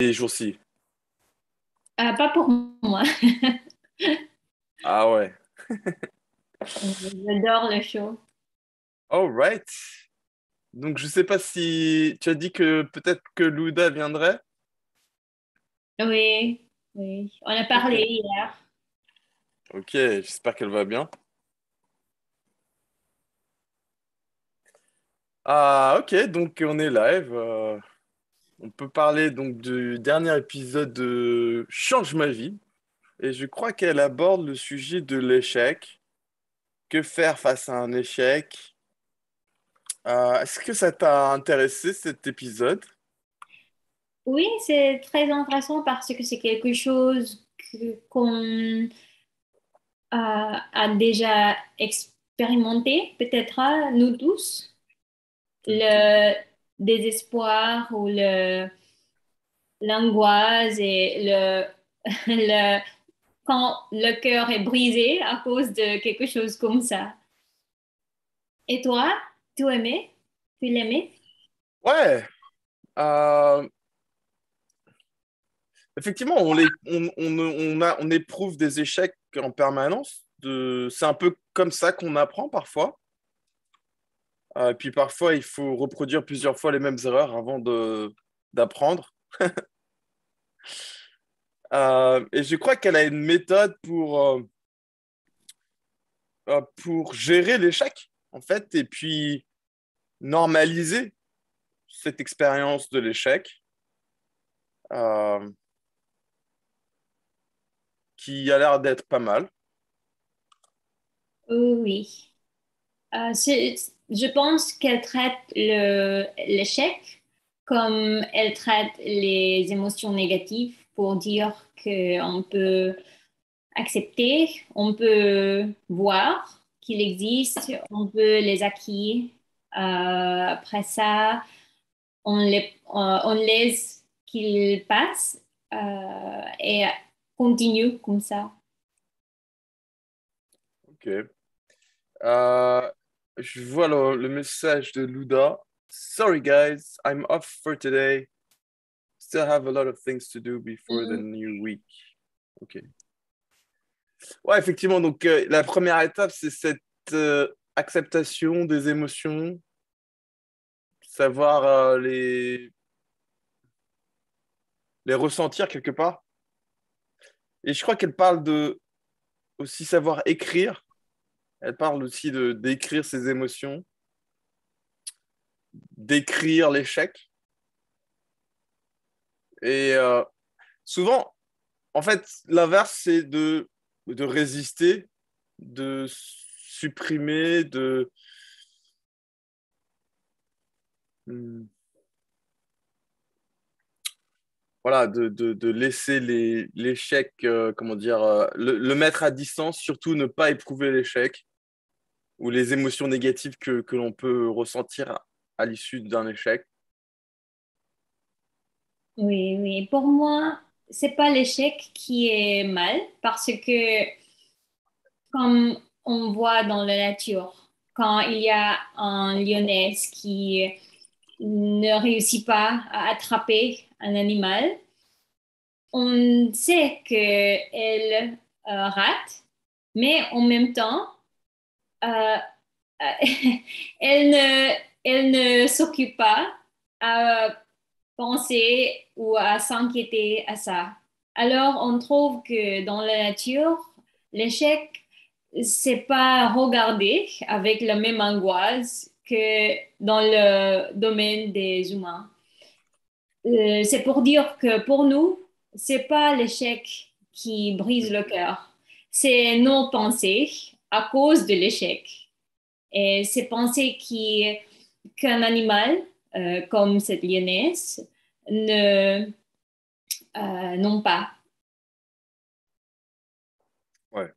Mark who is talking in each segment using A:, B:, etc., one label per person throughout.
A: jours-ci
B: Ah, Pas pour moi.
A: Ah ouais.
B: J'adore le show.
A: All right. Donc, je sais pas si tu as dit que peut-être que Louda viendrait.
B: Oui, oui. On a parlé hier.
A: Ok, j'espère qu'elle va bien. Ah, ok, donc on est live. euh, on peut parler donc du dernier épisode de Change ma vie. Et je crois qu'elle aborde le sujet de l'échec. Que faire face à un échec? Euh, est-ce que ça t'a intéressé cet épisode?
B: Oui, c'est très intéressant parce que c'est quelque chose qu'on a, a déjà expérimenté, peut-être nous tous. Le désespoir ou le, l'angoisse et le, le, quand le cœur est brisé à cause de quelque chose comme ça. Et toi, tu aimais? Tu l'aimais?
A: Ouais. euh, effectivement, on, les, on, on, a, on éprouve des échecs en permanence. De, c'est un peu comme ça qu'on apprend parfois. Euh, puis parfois, il faut reproduire plusieurs fois les mêmes erreurs avant d'apprendre. Euh, et je crois qu'elle a une méthode pour, euh, euh, pour gérer l'échec, en fait, et puis normaliser cette expérience de l'échec qui a l'air d'être pas mal.
B: Oui. C'est- je pense qu'elle traite l'échec comme elle traite les émotions négatives pour dire qu'on peut accepter, on peut voir qu'il existe, on peut les acquérir. Euh, après ça, on les, euh, on laisse qu'ils passent euh, et continue comme ça.
A: Ok. Je vois le, le message de Luda. Sorry guys, I'm off for today. Still have a lot of things to do before the new week. Ok. Ouais, effectivement, donc euh, la première étape, c'est cette euh, acceptation des émotions, savoir euh, les, les ressentir quelque part. Et je crois qu'elle parle de aussi savoir écrire. Elle parle aussi de d'écrire ses émotions, d'écrire l'échec. Et euh, souvent, en fait, l'inverse, c'est de, résister, de supprimer, de... Hmm. Voilà, de, laisser l'échec, euh, comment dire, euh, le mettre à distance, surtout ne pas éprouver l'échec ou les émotions négatives que, l'on peut ressentir à, l'issue d'un échec?
B: Oui, oui. Pour moi, c'est pas l'échec qui est mal parce que comme on voit dans la nature, quand il y a un lyonnaise qui ne réussit pas à attraper un animal, on sait qu'elle euh, rate, mais en même temps, euh, elle ne, elle ne s'occupe pas à penser ou à s'inquiéter à ça. Alors, on trouve que dans la nature, l'échec, c'est pas regardé avec la même angoisse que dans le domaine des humains. Euh, c'est pour dire que pour nous, c'est pas l'échec qui brise le cœur, c'est nos pensées à cause de l'échec. Et ces pensées qui, qu'un animal, euh, comme cette lyonnaise, ne, euh, n'ont pas.
A: Ouais.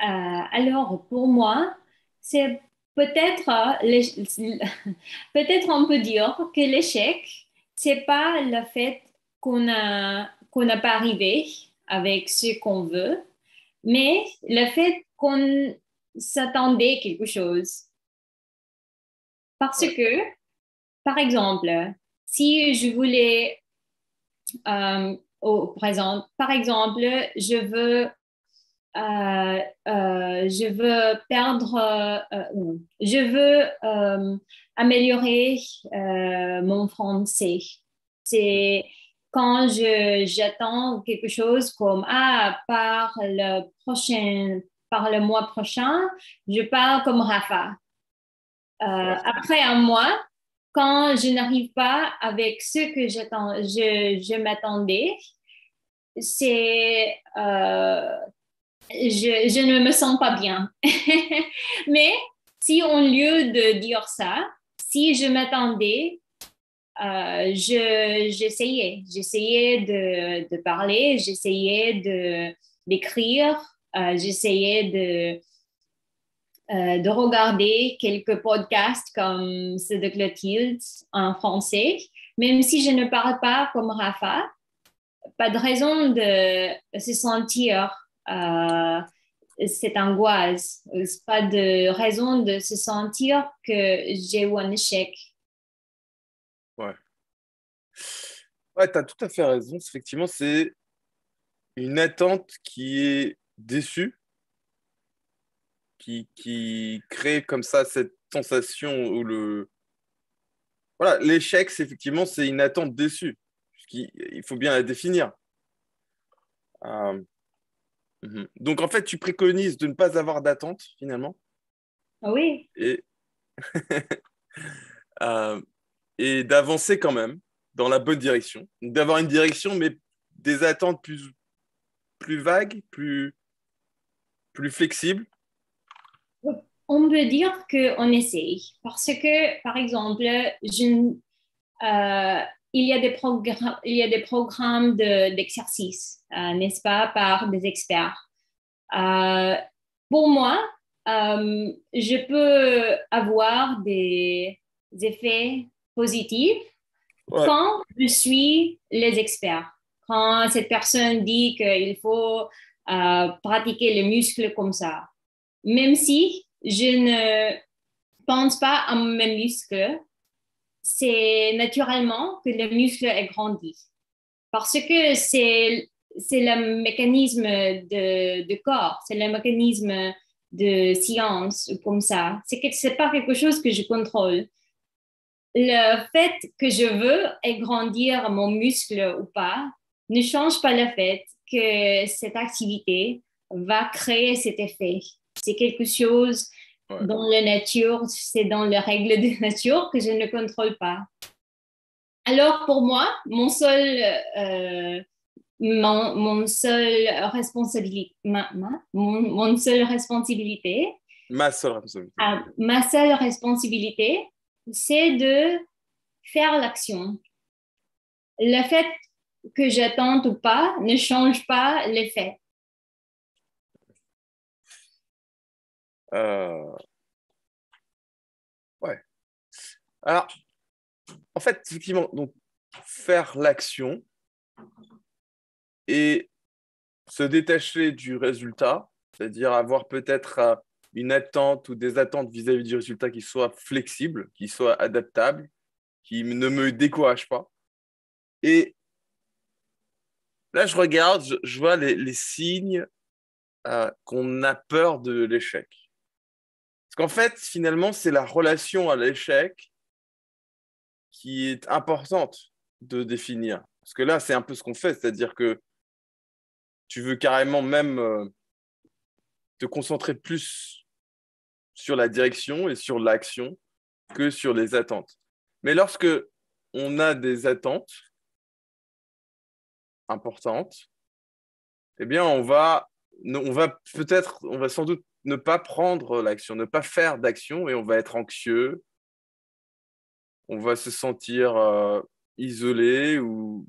B: Euh, alors, pour moi, c'est peut-être, euh, peut-être on peut dire que l'échec, c'est pas le fait qu'on a, qu'on n'a pas arrivé avec ce qu'on veut, mais le fait qu'on s'attendait quelque chose. Parce que, par exemple, si je voulais euh, au présent. Par exemple, je veux, euh, euh, je veux perdre, je veux améliorer mon français. C'est quand je, j'attends quelque chose comme ah par le prochain par le mois prochain je parle comme Rafa après un mois quand je n'arrive pas avec ce que je, je m'attendais, c'est euh, je, je, ne me sens pas bien. Mais si au lieu de dire ça, si je m'attendais, euh, j'essayais, j'essayais de, de, parler, j'essayais d'écrire, euh, j'essayais de euh, de regarder quelques podcasts comme ceux de Clotilde en français, même si je ne parle pas comme Rafa, pas de raison de se sentir cette angoisse, pas de raison de se sentir que j'ai eu un échec.
A: Ouais, tu as tout à fait raison. Effectivement, c'est une attente qui est déçue qui, crée comme ça cette sensation où le. Voilà, l'échec, c'est effectivement, c'est une attente déçue. Il faut bien la définir. Euh, mhm. Donc, en fait, tu préconises de ne pas avoir d'attente, finalement.
B: Ah oui.
A: Et, euh, et d'avancer quand même dans la bonne direction. D'avoir une direction, mais des attentes plus, plus vagues, plus, plus flexibles,
B: on peut dire qu'on essaye parce que, par exemple, euh, il, y a des il y a des programmes d'exercice, euh, n'est-ce pas, par des experts. Euh, pour moi, je peux avoir des effets positifs quand je suis les experts. Quand cette personne dit qu'il faut pratiquer les muscles comme ça. Même si je ne pense pas à mes muscles, c'est naturellement que le muscle est grandi. Parce que c'est, c'est le mécanisme de, de corps, c'est le mécanisme de science comme ça. C'est que c'est pas quelque chose que je contrôle. Le fait que je veux agrandir mon muscle ou pas ne change pas le fait que cette activité va créer cet effet. C'est quelque chose dans la nature, c'est dans les règles de nature que je ne contrôle pas. Alors pour moi, mon seul, euh, mon, mon, seul responsabilité, ma, mon, mon seule responsabilité,
A: ma seule responsabilité,
B: ah, ma seule responsabilité, c'est de faire l'action. Le fait que j'attende ou pas ne change pas l'effet.
A: Euh, ouais. Alors, en fait, effectivement, donc, faire l'action et se détacher du résultat, c'est-à-dire avoir peut-être euh, une attente ou des attentes vis-à-vis du résultat qui soient flexibles, qui soient adaptables, qui ne me découragent pas. Et là, je regarde, je, vois les, signes euh, qu'on a peur de l'échec. Parce qu'en fait, finalement, c'est la relation à l'échec qui est importante de définir. Parce que là, c'est un peu ce qu'on fait, c'est-à-dire que tu veux carrément même euh, te concentrer plus sur la direction et sur l'action que sur les attentes. Mais lorsque on a des attentes importantes, eh bien, on va, on va peut-être, on va sans doute ne pas prendre l'action, ne pas faire d'action et on va être anxieux, on va se sentir euh, isolé ou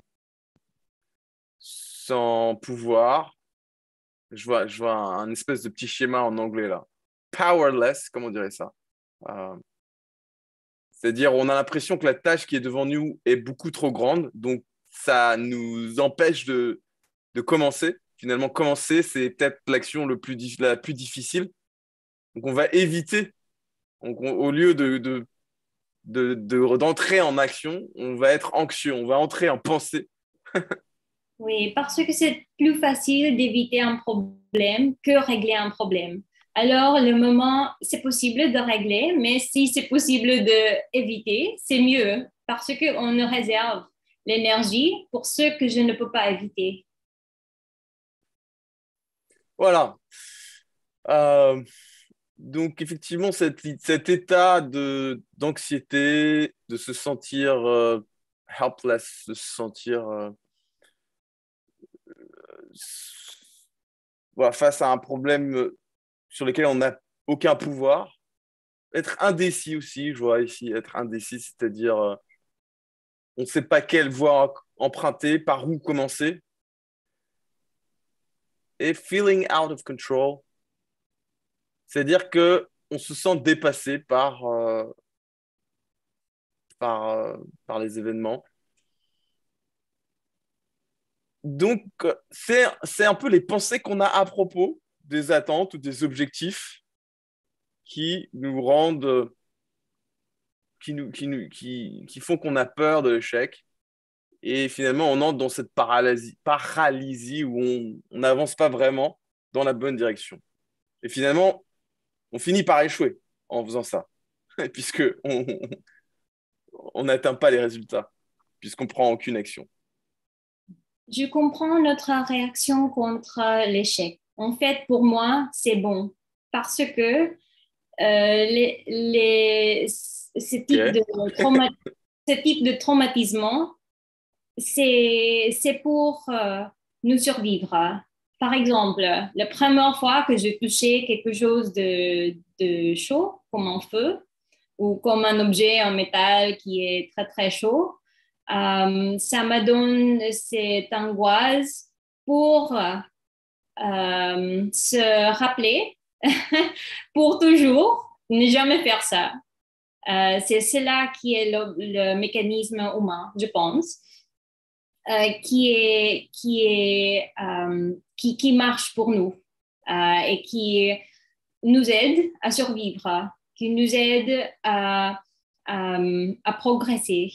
A: sans pouvoir. Je vois, je vois un, espèce de petit schéma en anglais là. Powerless, comment on dirait ça euh, C'est-à-dire, on a l'impression que la tâche qui est devant nous est beaucoup trop grande, donc ça nous empêche de, de commencer finalement, commencer, c'est peut-être l'action la plus difficile. Donc, on va éviter, au lieu de, de, d'entrer en action, on va être anxieux, on va entrer en pensée
B: Oui, parce que c'est plus facile d'éviter un problème que régler un problème. Alors, le moment, c'est possible de régler, mais si c'est possible d'éviter, c'est mieux parce qu'on nous réserve l'énergie pour ce que je ne peux pas éviter.
A: Voilà. Euh, donc, effectivement, cet, cet état d'anxiété, de, se sentir euh, helpless, de se sentir euh, voilà, face à un problème sur lequel on n'a aucun pouvoir. Être indécis aussi, je vois ici, être indécis, c'est-à-dire on ne sait pas quelle voie emprunter, par où commencer. Et feeling out of control, c'est-à-dire que on se sent dépassé par, euh, par, euh, par les événements. Donc, c'est un peu les pensées qu'on a à propos des attentes ou des objectifs qui nous rendent, qui, nous, qui, nous, qui, qui font qu'on a peur de l'échec. Et finalement, on entre dans cette paralysie, paralysie où on n'avance pas vraiment dans la bonne direction. Et finalement, on finit par échouer en faisant ça, puisque on n'atteint pas les résultats, puisqu'on prend aucune action.
B: Je comprends notre réaction contre l'échec. En fait, pour moi, c'est bon parce que euh, les, les, ce, type de ce type de traumatisme, c'est pour euh, nous survivre. Par exemple, la première fois que j'ai touché quelque chose de, de, chaud, comme un feu, ou comme un objet en métal qui est très très chaud, euh, ça me donne cette angoisse pour euh, se rappeler pour toujours ne jamais faire ça. Euh, c'est cela qui est le, mécanisme humain, je pense, euh, qui, est, qui, est, qui, qui, marche pour nous et qui nous aide à survivre, qui nous aide à, à progresser.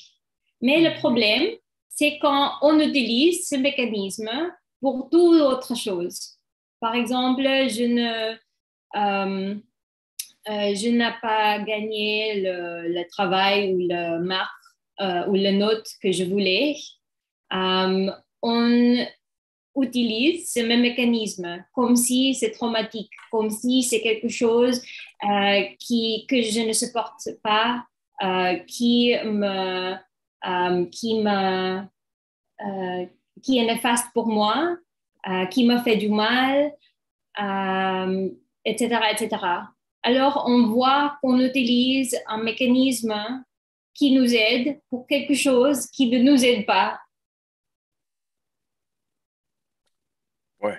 B: Mais le problème, c'est quand on utilise ce mécanisme pour toute autre chose. Par exemple, je ne, euh, euh, je n'ai pas gagné le, travail ou le marque euh, ou la note que je voulais. on utilise ce même mécanisme comme si c'est traumatique, comme si c'est quelque chose qui, que je ne supporte pas, qui me, qui me, qui est néfaste pour moi, euh, qui m'a fait du mal, etc., euh, etc. Alors, on voit qu'on utilise un mécanisme qui nous aide pour quelque chose qui ne nous aide pas.
A: Ouais.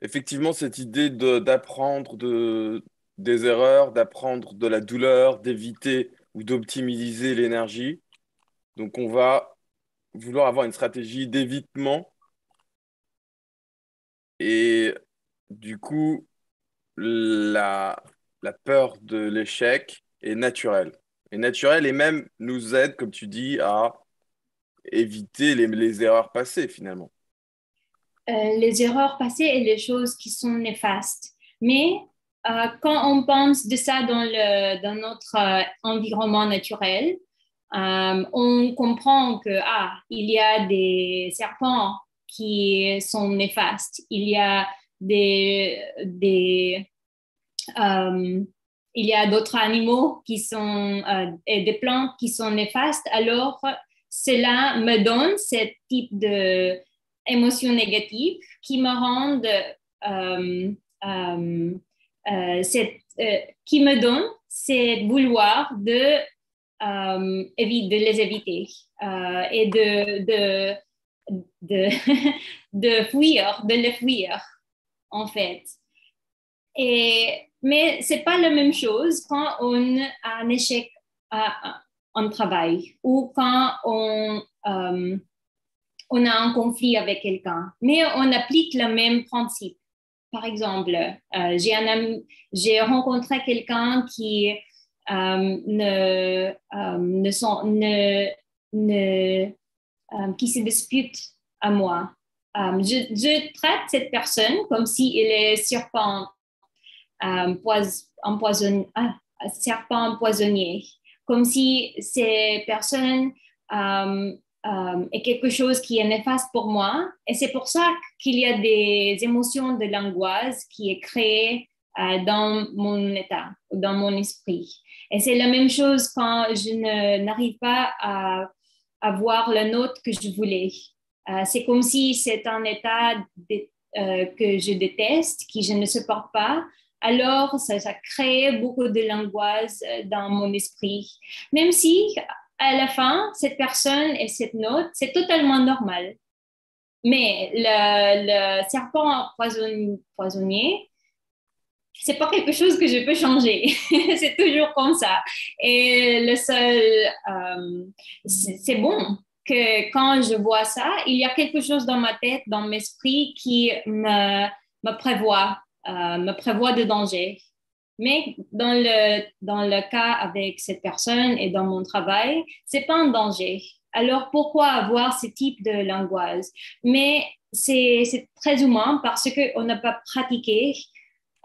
A: Effectivement, cette idée d'apprendre de, des erreurs, d'apprendre de la douleur, d'éviter ou d'optimiser l'énergie. Donc, on va vouloir avoir une stratégie d'évitement. Et du coup, la, la peur de l'échec est naturelle. Et naturelle et même nous aide, comme tu dis, à éviter les, les erreurs passées finalement.
B: Euh, les erreurs passées et les choses qui sont néfastes. Mais euh, quand on pense de ça dans, le, dans notre euh, environnement naturel, euh, on comprend que ah, il y a des serpents qui sont néfastes, il y a des, des euh, il y a d'autres animaux qui sont euh, et des plantes qui sont néfastes. Alors cela me donne ce type de émotions négatives qui me rendent cette, qui me donne ce vouloir de euh, de les éviter euh, et de, de, de, fuir, de les fuir, en fait. Et, mais ce n'est pas la même chose quand on a un échec en travail ou quand on, euh, on a un conflit avec quelqu'un. Mais on applique le même principe. Par exemple, j'ai rencontré quelqu'un qui euh, ne, euh, ne sont, ne, ne, euh, qui se disputent à moi. Euh, je, traite cette personne comme s'il est serpent, euh, empoisonné, ah, serpent empoisonné, comme si ces personnes euh, est quelque chose qui est néfaste pour moi. Et c'est pour ça qu'il y a des émotions de l'angoisse qui est créée dans mon état, dans mon esprit. Et c'est la même chose quand je n'arrive pas à, à voir la note que je voulais. Euh, c'est comme si c'est un état euh, que je déteste, que je ne supporte pas. Alors, ça, crée beaucoup de l'angoisse euh, dans mon esprit. Même si, à la fin, cette personne et cette note, c'est totalement normal. Mais le, le serpent poisonnier, c'est pas quelque chose que je peux changer. c'est toujours comme ça. Et le seul, c'est bon que quand je vois ça, il y a quelque chose dans ma tête, dans mon esprit qui me, me prévoit, euh, me prévoit de danger. Mais dans le, dans le cas avec cette personne et dans mon travail, c'est pas un danger. Alors pourquoi avoir ce type de l'angoisse Mais c'est très humain parce qu'on n'a pas pratiqué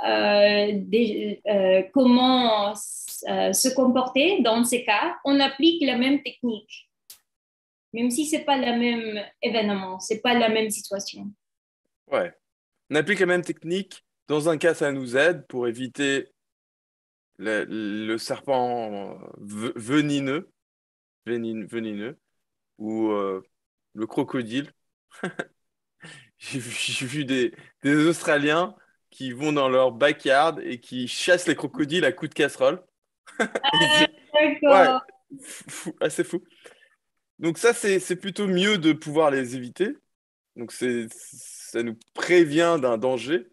B: euh, euh, comment se comporter dans ces cas. On applique la même technique même si c'est pas le même événement, c'est pas la même situation.
A: Ouais. On applique la même technique. Dans un cas, ça nous aide pour éviter le, serpent venimeux ou euh, le crocodile. J'ai vu, des, Australiens qui vont dans leur backyard et qui chassent les crocodiles à coups de casserole.
B: Ah, d'accord.
A: Ouais, assez fou. Donc ça, c'est plutôt mieux de pouvoir les éviter. Donc ça nous prévient d'un danger.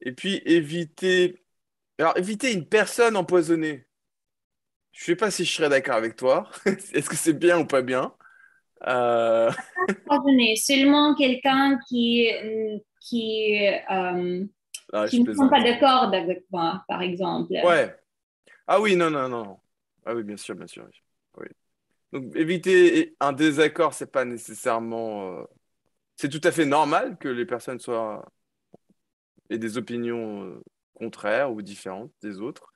A: Et puis éviter... Alors éviter une personne empoisonnée. Je ne sais pas si je serais d'accord avec toi. Est-ce que c'est bien ou pas bien?
B: Euh... Empoisonné, seulement quelqu'un qui, qui, euh, ah, qui ne sont pas d'accord avec moi, par exemple.
A: Ouais. Ah oui, non, non, non. Ah oui, bien sûr, bien sûr. Oui. Donc, éviter un désaccord, c'est pas nécessairement. Euh, c'est tout à fait normal que les personnes soient aient des opinions euh, contraires ou différentes des autres.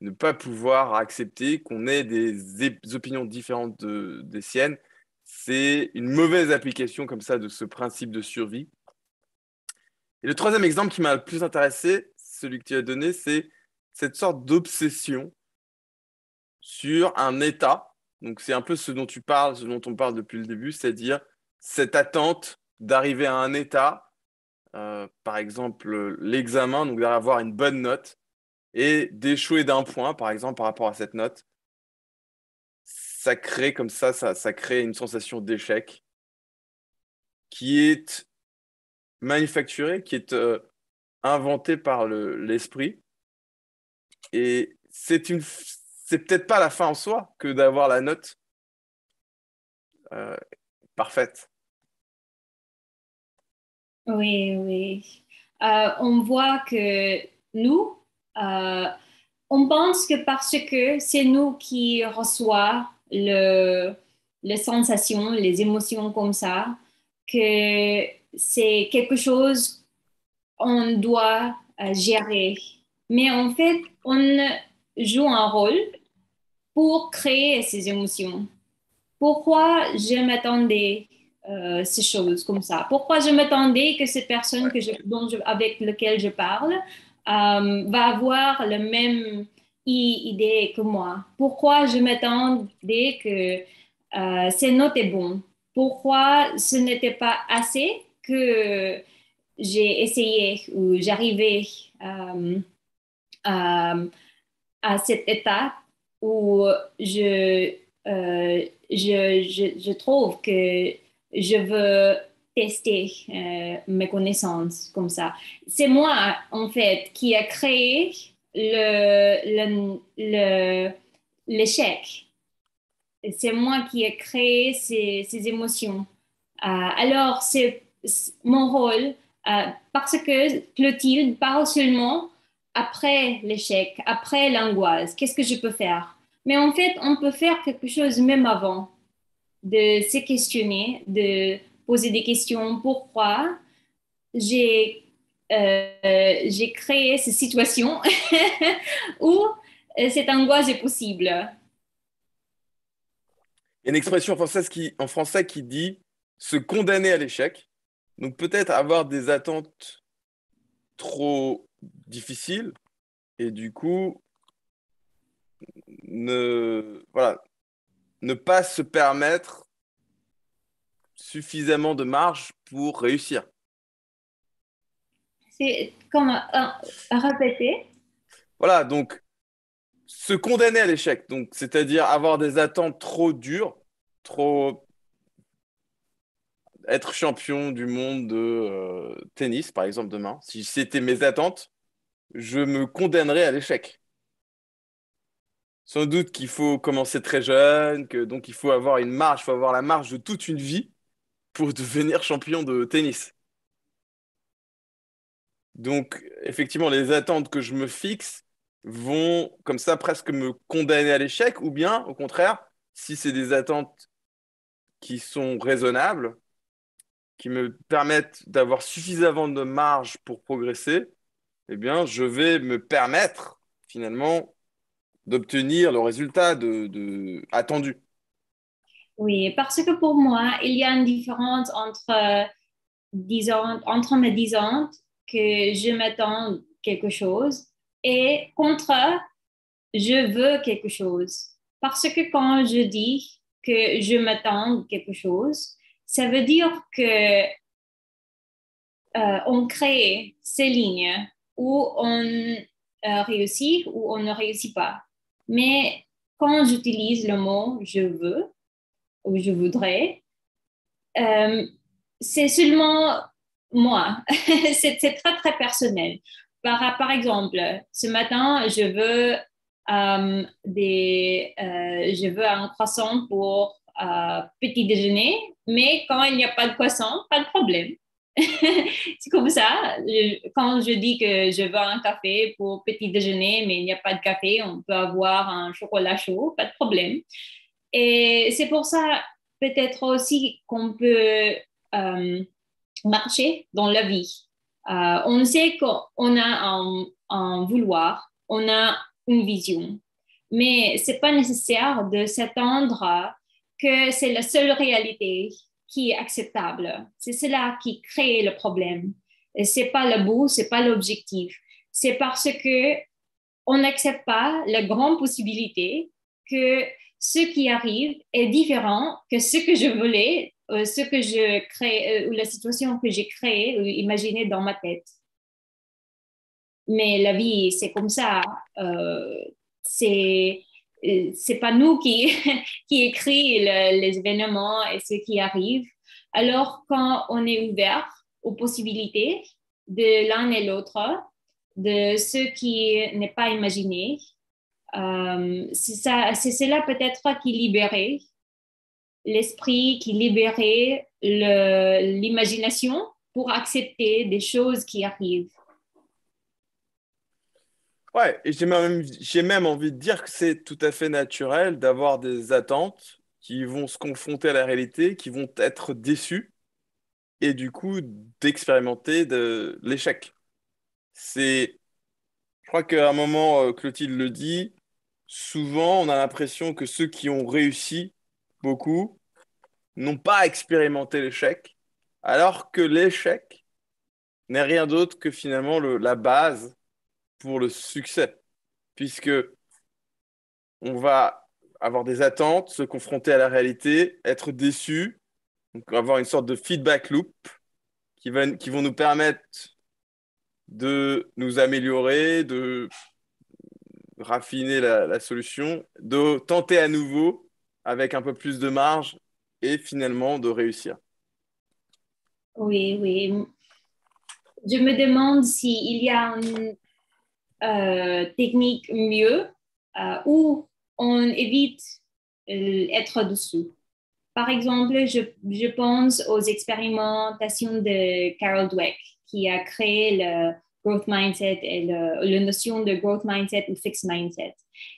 A: Ne pas pouvoir accepter qu'on ait des, opinions différentes de, des siennes, c'est une mauvaise application comme ça de ce principe de survie. Et le troisième exemple qui m'a le plus intéressé, celui que tu as donné, c'est cette sorte d'obsession sur un état donc c'est un peu ce dont tu parles, ce dont on parle depuis le début, c'est-à-dire cette attente d'arriver à un état, euh, par exemple l'examen, donc d'avoir une bonne note, et d'échouer d'un point, par exemple, par rapport à cette note. Ça crée comme ça, ça, crée une sensation d'échec qui est manufacturée, qui est euh, inventée par l'esprit. et c'est une c'est peut-être pas la fin en soi que d'avoir la note euh, parfaite.
B: Oui, oui. Euh, on voit que nous, on pense que parce que c'est nous qui reçoivons le, les sensations, les émotions comme ça, que c'est quelque chose qu'on doit gérer. Mais en fait, on joue un rôle pour créer ces émotions. Pourquoi je m'attendais euh, ces choses comme ça? Pourquoi je m'attendais que cette personne que je, dont avec laquelle je parle euh, va avoir la même idée que moi? Pourquoi je m'attendais que euh, ces notes Pourquoi ce n'était pas assez? Que j'ai essayé ou j'arrivais euh, à cette étape où je, euh, je, je, je, trouve que je veux tester euh, mes connaissances comme ça. C'est moi, en fait, qui a créé le, le, l'échec. C'est moi qui ai créé ces, ces émotions. Euh, alors, c'est mon rôle, parce que Clotilde parle seulement après l'échec, après l'angoisse, qu'est-ce que je peux faire? Mais en fait, on peut faire quelque chose même avant, de se questionner, de poser des questions. Pourquoi j'ai euh, j'ai créé cette situation où euh, cette angoisse est possible? Il y a
A: une expression française qui, en français qui dit se condamner à l'échec. Donc peut-être avoir des attentes trop difficiles et du coup ne, voilà, ne pas se permettre suffisamment de marge pour réussir.
B: C'est comme à, répéter.
A: Voilà, donc se condamner à l'échec, donc c'est-à-dire avoir des attentes trop dures, trop être champion du monde de euh, tennis, par exemple, demain. Si c'était mes attentes, je me condamnerais à l'échec. Sans doute qu'il faut commencer très jeune, que donc il faut avoir une marge, il faut avoir la marge de toute une vie pour devenir champion de tennis. Donc, effectivement, les attentes que je me fixe vont comme ça presque me condamner à l'échec, ou bien, au contraire, si c'est des attentes qui sont raisonnables, qui me permettent d'avoir suffisamment de marge pour progresser, eh bien, je vais me permettre finalement d'obtenir le résultat attendu.
B: Oui, parce que pour moi, il y a une différence entre, disons, entre me disant que je m'attends quelque chose et contre je veux quelque chose. Parce que quand je dis que je m'attends quelque chose, ça veut dire que euh, on crée ces lignes où on euh, réussit ou on ne réussit pas. Mais quand j'utilise le mot je veux ou je voudrais, euh, c'est seulement moi. c'est très, très personnel. Par, par exemple, ce matin, je veux, des, je veux un croissant pour euh, petit déjeuner, mais quand il n'y a pas de croissant, pas de problème. c'est comme ça. quand je dis que je veux un café pour petit déjeuner, mais il n'y a pas de café, on peut avoir un chocolat chaud, pas de problème. Et c'est pour ça, peut-être aussi qu'on peut marcher dans la vie. Euh, on sait qu'on a un, vouloir, on a une vision, mais c'est pas nécessaire de s'attendre que c'est la seule réalité qui est acceptable. C'est cela qui crée le problème. C'est pas le bout, c'est pas l'objectif. C'est parce que on n'accepte pas la grande possibilité que ce qui arrive est différent que ce que je voulais euh, ce que je crée, euh, ou la situation que j'ai créée ou imaginée dans ma tête. Mais la vie, c'est comme ça. Euh, c'est c'est pas nous qui, qui écrit les événements et ce qui arrive. Alors, quand on est ouvert aux possibilités de l'un et l'autre, de ce qui n'est pas imaginé, c'est cela peut-être qui libérait l'esprit, qui libérait l'imagination pour accepter des choses qui arrivent.
A: Ouais, et j'ai même, envie de dire que c'est tout à fait naturel d'avoir des attentes qui vont se confronter à la réalité, qui vont être déçues, et du coup d'expérimenter de l'échec. C'est, je crois qu'à un moment, euh, Clotilde le dit, souvent on a l'impression que ceux qui ont réussi beaucoup, n'ont pas expérimenté l'échec, alors que l'échec n'est rien d'autre que finalement la base pour le succès, puisque on va avoir des attentes, se confronter à la réalité, être déçu, donc avoir une sorte de feedback loop qui, qui vont nous permettre de nous améliorer, de raffiner la solution, de tenter à nouveau avec un peu plus de marge et finalement de réussir.
B: Oui, oui. Je me demande s'il y a une technique mieux euh, où on évite euh, dessous. Par exemple, je, pense aux expérimentations de Carol Dweck qui a créé le growth mindset et le, la notion de growth mindset ou fixed mindset.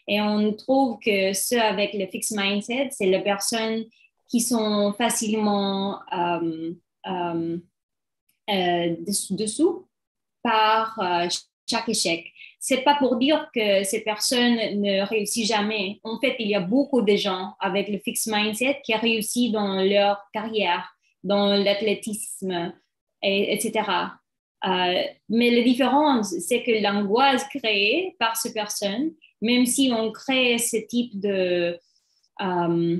B: Et on trouve que ce avec le fixed mindset, c'est la personne qui sont facilement euh, dessous, par chaque échec. C'est pas pour dire que ces personnes ne réussissent jamais. En fait, il y a beaucoup de gens avec le fixed mindset qui ont réussi dans leur carrière, dans l'athlétisme, etc. Euh, mais la différence, c'est que l'angoisse créée par ces personnes, même si on crée ce type de, euh,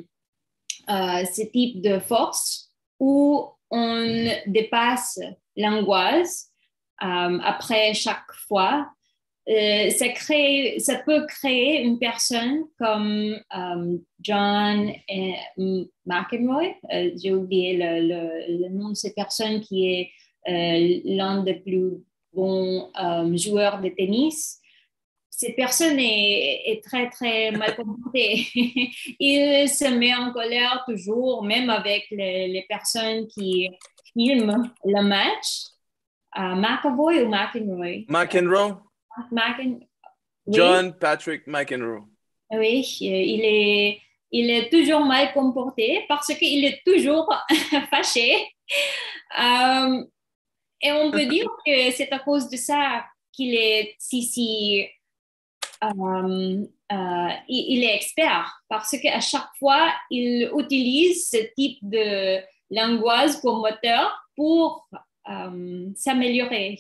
B: euh, ce type de force où on dépasse l'angoisse après chaque fois, ça, crée, ça peut créer une personne comme John McEnroy, j'ai oublié le, nom de cette personne qui est euh, l'un des plus bons euh, joueurs de tennis, cette personne est, très, très mal comportée. il se met en colère toujours, même avec les, personnes qui filment le match. McAvoy ou McEnroy?
A: John Patrick McEnroe.
B: Oui, il est, il est toujours mal comporté parce qu'il est toujours fâché. Um, et on peut dire que c'est à cause de ça qu'il est si, si euh, euh, il, est expert parce qu'à chaque fois, il utilise ce type de langoise comme moteur pour euh, s'améliorer.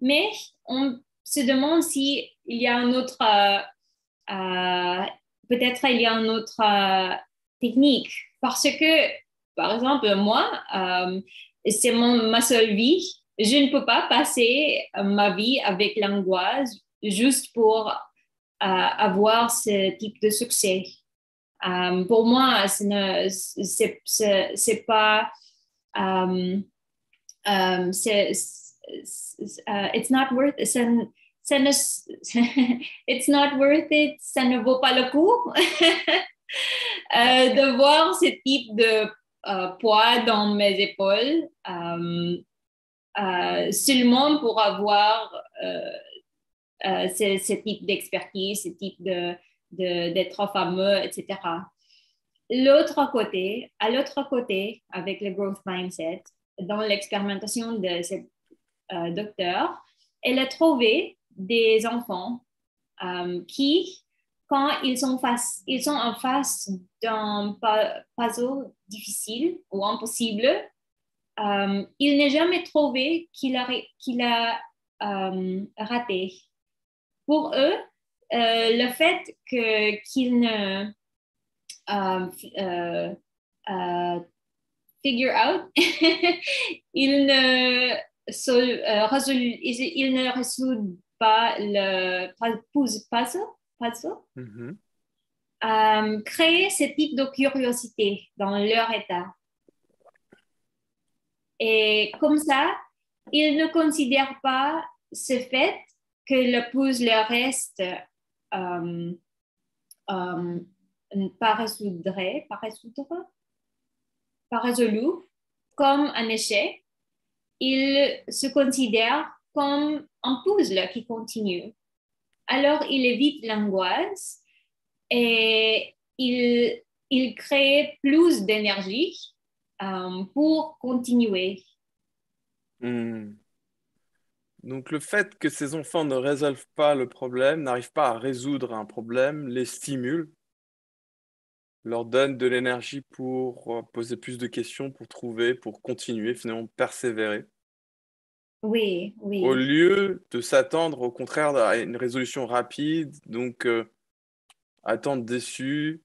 B: Mais on se demande s'il y a un autre, peut-être il y a une autre technique parce que, par exemple, moi, c'est ma seule vie je ne peux pas passer euh, ma vie avec l'angoisse juste pour euh, avoir ce type de succès. Euh, pour moi, ce n'est pas. Um, um, it's not worth it. it's not worth it. Ça ne vaut pas le coup de voir ce type de poids dans mes épaules. Um, euh, seulement pour avoir euh, euh, ce, type d'expertise, ce type d'être fameux, etc. L'autre côté, à l'autre côté, avec le growth mindset, dans l'expérimentation de ce docteur, elle a trouvé des enfants qui, quand ils sont, face, ils sont en face d'un puzzle difficile ou impossible, euh, il n'est jamais trouvé qu'il a, qu'il a euh, raté. Pour eux, euh, le fait que, qu'il ne figure out, il ne, résout, il ne résout pas le puzzle, puzzle? Mm créer ce type de curiosité dans leur état. Et comme ça, ils ne considèrent pas ce fait que le leur reste euh, euh, pas résoudre, pas résoudre, pas résolu comme un échec. Ils se considèrent comme un puzzle qui continue. Alors, il évite l'angoisse et il, il crée plus d'énergie euh, pour continuer.
A: Hmm. Donc le fait que ces enfants ne résolvent pas le problème, n'arrivent pas à résoudre un problème, les stimule, leur donne de l'énergie pour euh, poser plus de questions, pour trouver, pour continuer, finalement persévérer.
B: Oui, oui.
A: Au lieu de s'attendre au contraire à une résolution rapide, donc euh, attendre déçu,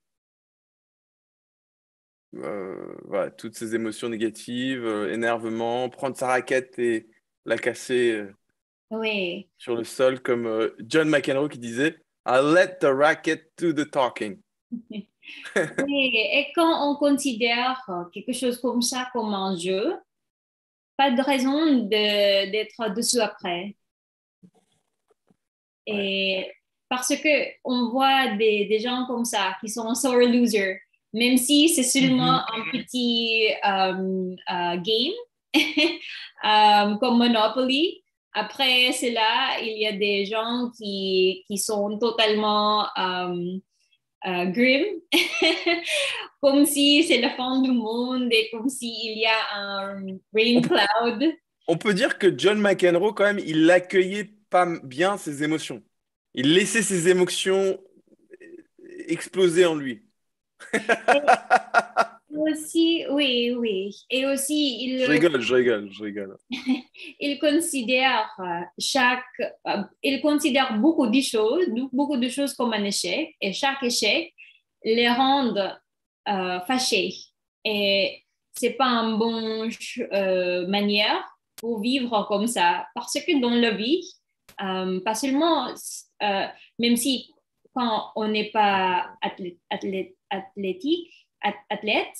A: euh, voilà, toutes ces émotions négatives, euh, énervement, prendre sa raquette et la casser
B: oui.
A: sur le sol, comme John McEnroe qui disait I let the racket do the talking.
B: oui, et quand on considère quelque chose comme ça comme un jeu, pas de raison d'être dessus après. Et parce que on voit des, des, gens comme ça qui sont sore losers même si c'est seulement mm-hmm. un petit euh, euh, game euh, comme Monopoly. Après cela, il y a des gens qui, qui sont totalement euh, grim, comme si c'est la fin du monde et comme s'il y a un rain cloud.
A: On peut dire que John McEnroe, quand même, il accueillait pas bien ses émotions. Il laissait ses émotions exploser en lui.
B: Aussi, oui, oui. Et aussi, il...
A: Je rigole, je rigole, je rigole.
B: il considère euh, chaque... Euh, il considère beaucoup de choses, beaucoup de choses comme un échec. Et chaque échec les rend euh, fâchés. Et c'est pas une bonne euh, manière pour vivre comme ça. Parce que dans la vie, pas seulement, même si quand on n'est pas athlète, athlète, athlétique, athlète,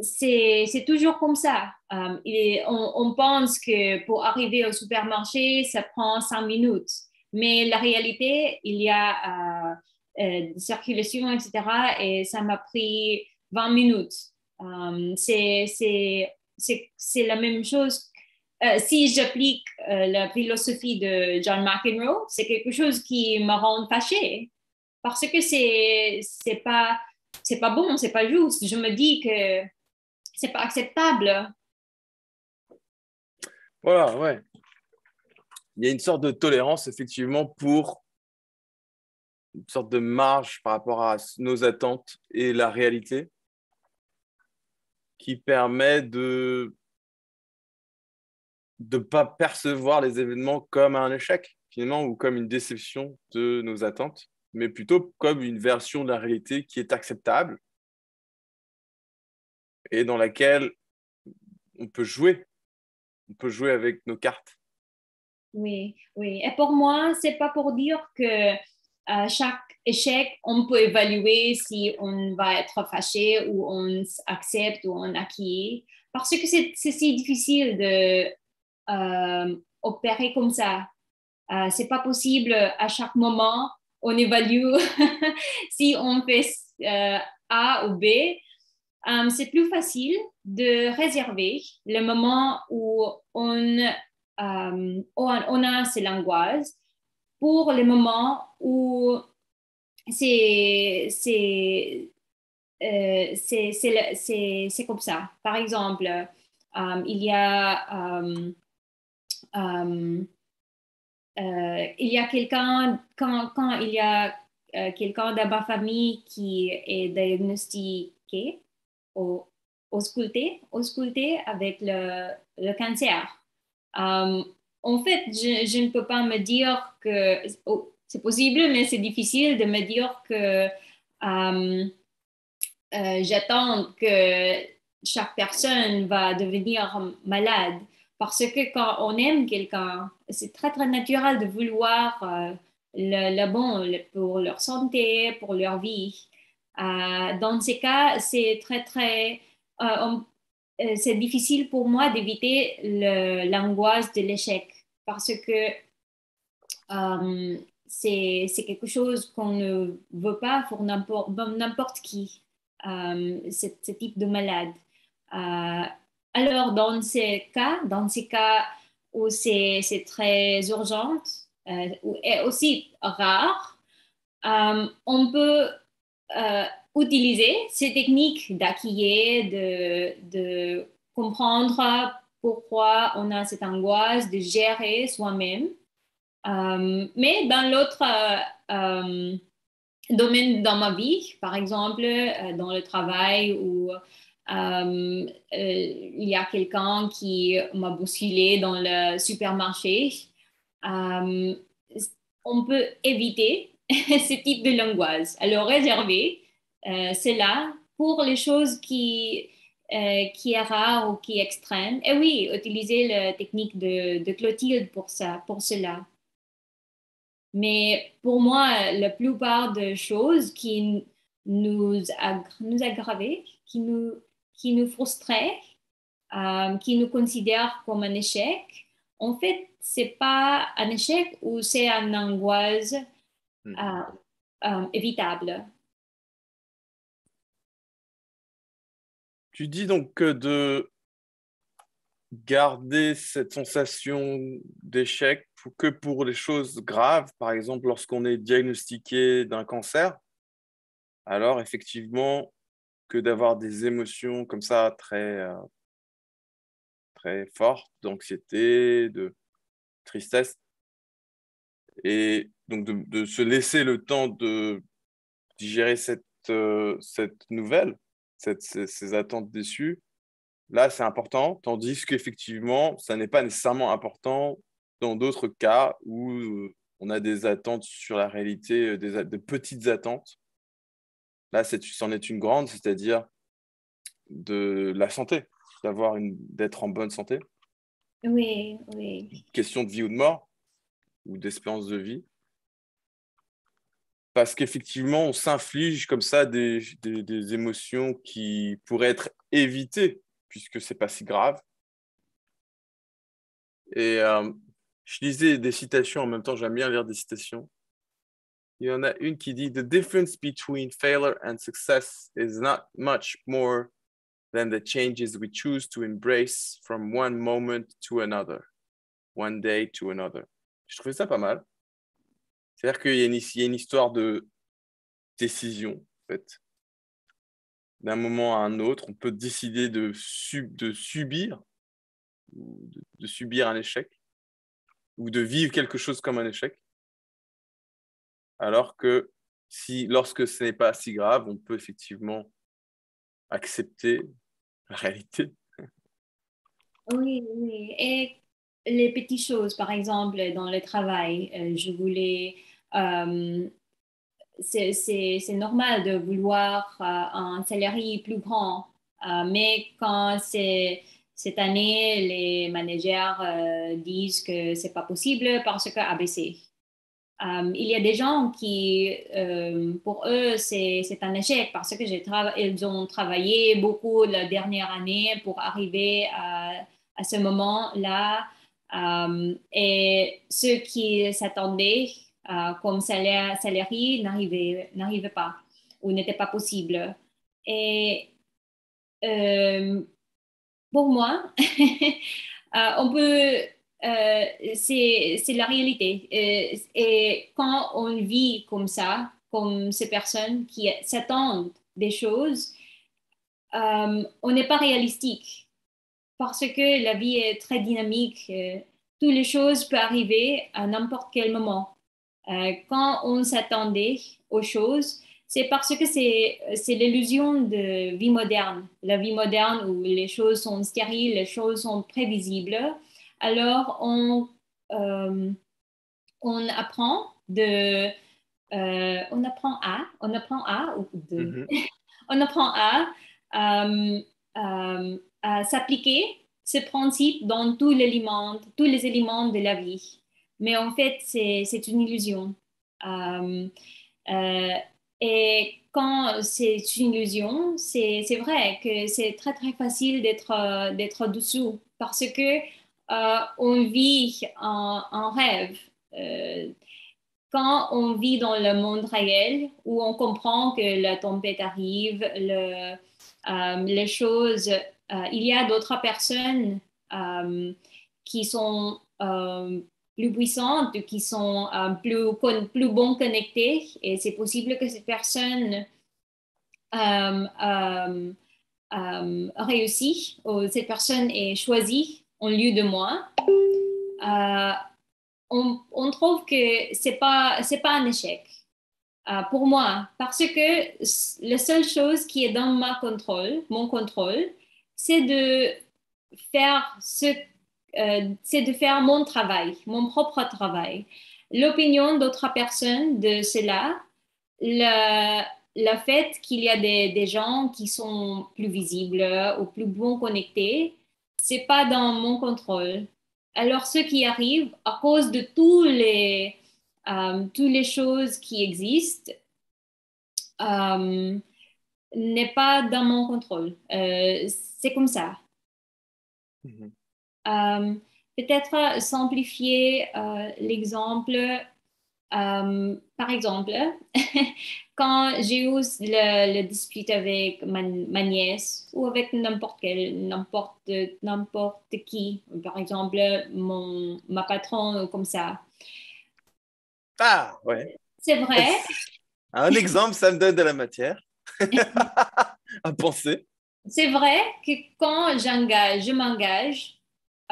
B: c'est toujours comme ça. Um, on, pense que pour arriver au supermarché, ça prend cinq minutes. Mais la réalité, il y a euh, euh, circulation, etc. Et ça m'a pris 20 minutes. C'est la même chose. Euh, si j'applique euh, la philosophie de John McEnroe, c'est quelque chose qui me rend fâchée parce que c'est pas c'est pas bon, c'est pas juste. Je me dis que c'est pas acceptable.
A: Voilà, ouais. Il y a une sorte de tolérance effectivement pour une sorte de marge par rapport à nos attentes et la réalité qui permet de ne pas percevoir les événements comme un échec finalement ou comme une déception de nos attentes mais plutôt comme une version de la réalité qui est acceptable et dans laquelle on peut jouer. On peut jouer avec nos cartes.
B: Oui, oui. Et pour moi, c'est pas pour dire que à chaque échec, on peut évaluer si on va être fâché ou on accepte ou on acquiert. Parce que c'est si difficile de euh, opérer comme ça. Euh, c'est pas possible à chaque moment on évalue si on fait euh, A ou B. Um, c'est plus facile de réserver le moment où on, on, a ces angoisses pour le moment où c'est euh, c'est comme ça. Par exemple, il y a euh, il y a quelqu'un, quand, quand, il y a euh, quelqu'un de ma famille qui est diagnostiqué, au, ausculté, ausculté avec le, le cancer. Euh, en fait, je, ne peux pas me dire que oh, c'est possible, mais c'est difficile de me dire que j'attends que chaque personne va devenir malade. Parce que quand on aime quelqu'un, c'est très, très naturel de vouloir euh, le, bon pour leur santé, pour leur vie. Euh, dans ces cas, c'est très, très... Euh, c'est difficile pour moi d'éviter l'angoisse de l'échec parce que c'est quelque chose qu'on ne veut pas pour n'importe qui, ce, type de malade. Alors, dans ces cas, dans ces cas où c'est très urgent euh, et aussi rare, euh, on peut euh, utiliser ces techniques d'acquiller, de, de, comprendre pourquoi on a cette angoisse, de gérer soi-même. mais dans l'autre domaine dans ma vie, par exemple dans le travail ou euh, euh, il y a quelqu'un qui m'a bousculé dans le supermarché. Euh, on peut éviter ce type de langoise. Alors, réserver cela pour les choses qui, qui est rare ou qui est extrême. Et oui, utiliser la technique de, de Clotilde pour, ça, pour cela. Mais pour moi, la plupart des choses qui nous, nous aggravent, qui nous qui nous frustrait, euh, qui nous considère comme un échec, en fait, c'est pas un échec ou c'est une angoisse hmm. euh, euh, évitable.
A: Tu dis donc que de garder cette sensation d'échec que pour les choses graves, par exemple lorsqu'on est diagnostiqué d'un cancer, alors effectivement, que d'avoir des émotions comme ça très, euh, très fortes, d'anxiété, de tristesse. Et donc de, se laisser le temps de digérer cette, euh, cette nouvelle, ces, attentes déçues, là c'est important, tandis qu'effectivement, ça n'est pas nécessairement important dans d'autres cas où euh, on a des attentes sur la réalité, des, de petites attentes Là, c'en est, une grande, c'est-à-dire de la santé, d'avoir une, d'être en bonne santé.
B: Oui, oui.
A: Question de vie ou de mort, ou d'espérance de vie. Parce qu'effectivement, on s'inflige comme ça des, des, des, émotions qui pourraient être évitées, puisque c'est pas si grave. Et euh, je lisais des citations en même temps, j'aime bien lire des citations. Il y en a une qui dit The difference between failure and success is not much more than the changes we choose to embrace from one moment to another, one day to another. Je trouvais ça pas mal. C'est-à-dire qu'il y, a une histoire de décision, en fait. D'un moment à un autre, on peut décider de, sub, de subir, de subir un échec, ou de vivre quelque chose comme un échec alors que si, lorsque ce n'est pas si grave, on peut effectivement accepter la réalité.
B: Oui, oui. Et les petites choses, par exemple, dans le travail, euh, je voulais... Euh, c'est normal de vouloir euh, un salarié plus grand, euh, mais quand c'est cette année, les managers disent que c'est pas possible parce que ABC. Um, il y a des gens qui, euh, pour eux, c'est un échec parce que ils ont travaillé beaucoup la dernière année pour arriver à, ce moment-là. Um, et ceux qui s'attendaient comme salaire, salariés n'arrivaient pas ou n'était pas possible. Et euh, pour moi, on peut euh, c'est la réalité. Euh, et quand on vit comme ça, comme ces personnes qui s'attendent des choses, euh, on n'est pas réalistique parce que la vie est très dynamique. toutes les choses peuvent arriver à n'importe quel moment. quand on s'attendait aux choses, c'est parce que c'est l'illusion de vie moderne. La vie moderne où les choses sont stériles, les choses sont prévisibles alors on, euh, on apprend de, euh, on apprend à, on apprend à, mm-hmm. on apprend à, euh, à s'appliquer ce principe dans tous les éléments, tous les éléments de la vie. Mais en fait, c'est une illusion. et quand c'est une illusion, c'est vrai que c'est très très facile d'être dessous parce que on vit en, rêve. Euh, quand on vit dans le monde réel, où on comprend que la tempête arrive, euh, les choses, il y a d'autres personnes qui sont plus puissantes, qui sont plus, plus bon connectées, et c'est possible que cette personne réussit, ou cette personne est choisie en lieu de moi, euh, on, trouve que ce n'est pas, pas un échec euh, pour moi, parce que la seule chose qui est dans ma contrôle, mon contrôle, c'est de faire ce euh, de faire mon travail, mon propre travail. L'opinion d'autres personnes de cela, le, le fait qu'il y a des, des, gens qui sont plus visibles ou plus bon connectés, c'est pas dans mon contrôle. Alors, ce qui arrive à cause de tous les, euh, toutes les choses qui existent euh, n'est pas dans mon contrôle. Euh, c'est comme ça. Mm-hmm. Peut-être simplifier l'exemple. Par exemple, quand j'ai eu le, dispute avec ma, nièce ou avec n'importe quel, n'importe, n'importe qui, par exemple mon, ma patronne comme ça.
A: Ah, ouais.
B: C'est vrai?
A: Un exemple, ça me donne de la matière à penser.
B: C'est vrai que quand j'engage, je m'engage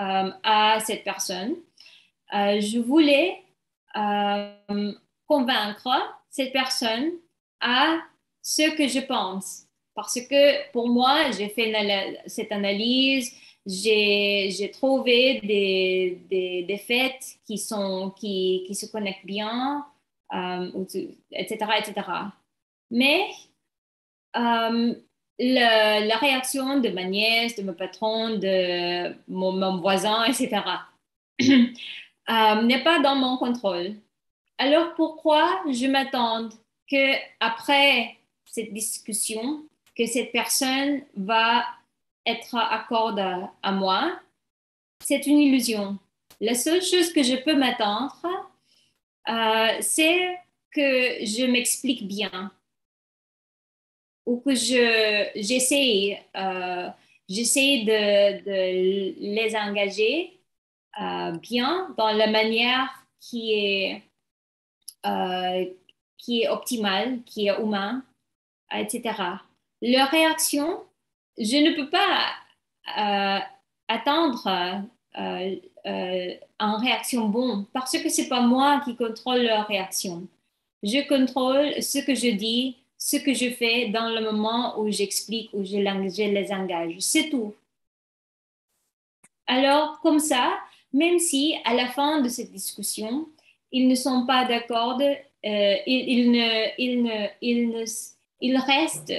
B: euh, à cette personne, euh, je voulais euh, convaincre cette personne à ce que je pense. Parce que pour moi, j'ai fait cette analyse, j'ai trouvé des, des, qui, sont, qui, qui se connectent bien, etc., etc. Mais la réaction de ma nièce, de mon patron, de mon, voisin, etc., euh, n'est pas dans mon contrôle. Alors pourquoi je m'attends que après cette discussion, que cette personne va être accorde à, moi? C'est une illusion. La seule chose que je peux m'attendre, euh, c'est que je m'explique bien ou que je, j'essaie, euh, de, de, les engager euh, bien dans la manière qui est, euh, qui est optimale, qui est humaine, etc. Leur réaction, je ne peux pas euh, attendre en réaction bon parce que c'est pas moi qui contrôle leur réaction. Je contrôle ce que je dis, ce que je fais dans le moment où j'explique, où je, les engage. C'est tout. Alors, comme ça, même si à la fin de cette discussion, ils ne sont pas d'accord, euh, ils, restent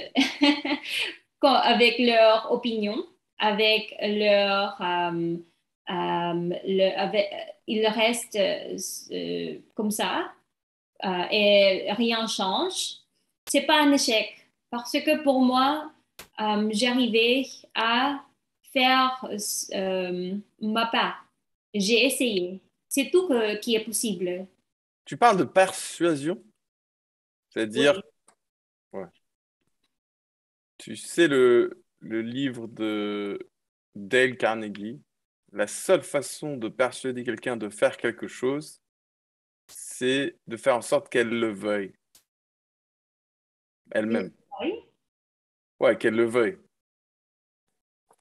B: avec leur opinion, avec leur... Euh, euh, ils restent comme ça et rien change c'est pas un échec parce que pour moi, euh, j'arrivais à faire euh, ma part. J'ai essayé. C'est tout qui est possible.
A: Tu parles de persuasion, c'est-à-dire, ouais. tu sais le, le livre de Dale Carnegie, la seule façon de persuader quelqu'un de faire quelque chose, c'est de faire en sorte qu'elle le veuille elle-même. Oui. Ouais, qu'elle le veuille.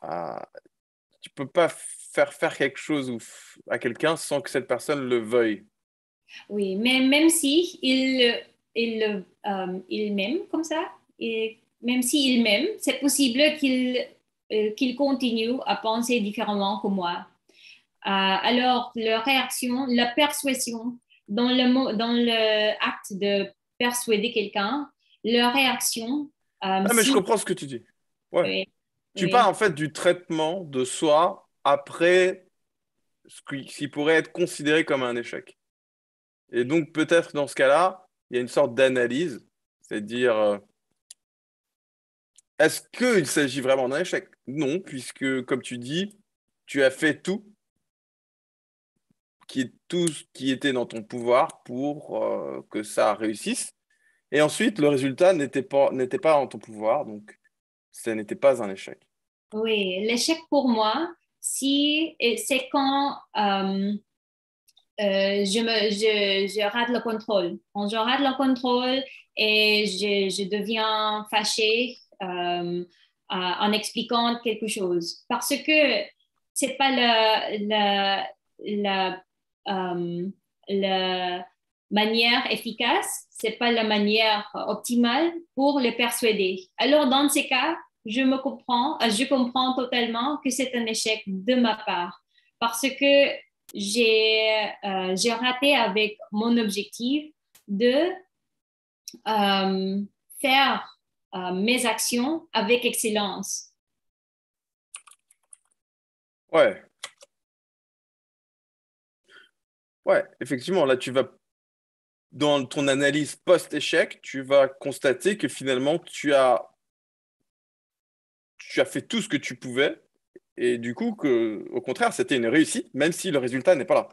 A: Ah, tu peux pas faire faire quelque chose à quelqu'un sans que cette personne le veuille.
B: Oui, mais même si il, il, euh, il m'aime comme ça, et même s'il m'aime, c'est possible qu'il euh, qu'il continue à penser différemment que moi. Euh, alors, la réaction, la persuasion, dans le, dans le acte de persuader quelqu'un, leur réaction.
A: Ah, mais je comprends ce que tu dis. Ouais. Tu parles en fait du traitement de soi après ce qui, pourrait être considéré comme un échec. Et donc, peut-être dans ce cas-là, il y a une sorte d'analyse, c'est-à-dire, euh, est-ce qu'il s'agit vraiment d'un échec? Non, puisque, comme tu dis, tu as fait tout qui est tout ce qui était dans ton pouvoir pour euh, que ça réussisse. Et ensuite, le résultat n'était pas, n'était pas en ton pouvoir, donc ce n'était pas un échec.
B: Oui, l'échec pour moi, si, c'est quand euh, euh, je, je, rate le contrôle. Quand je rate le contrôle et je, je deviens fâchée euh, en expliquant quelque chose. Parce que c'est pas la, la, la manière efficace, c'est pas la manière optimale pour les persuader. Alors, dans ces cas, je me comprends, euh, je comprends totalement que c'est un échec de ma part parce que j'ai euh, raté avec mon objectif de euh, faire mes actions avec excellence.
A: Ouais. Ouais, effectivement, là, tu vas dans ton analyse post-échec, tu vas constater que finalement, tu as, tu as fait tout ce que tu pouvais et du coup, que, au contraire, c'était une réussite, même si le résultat n'est pas là.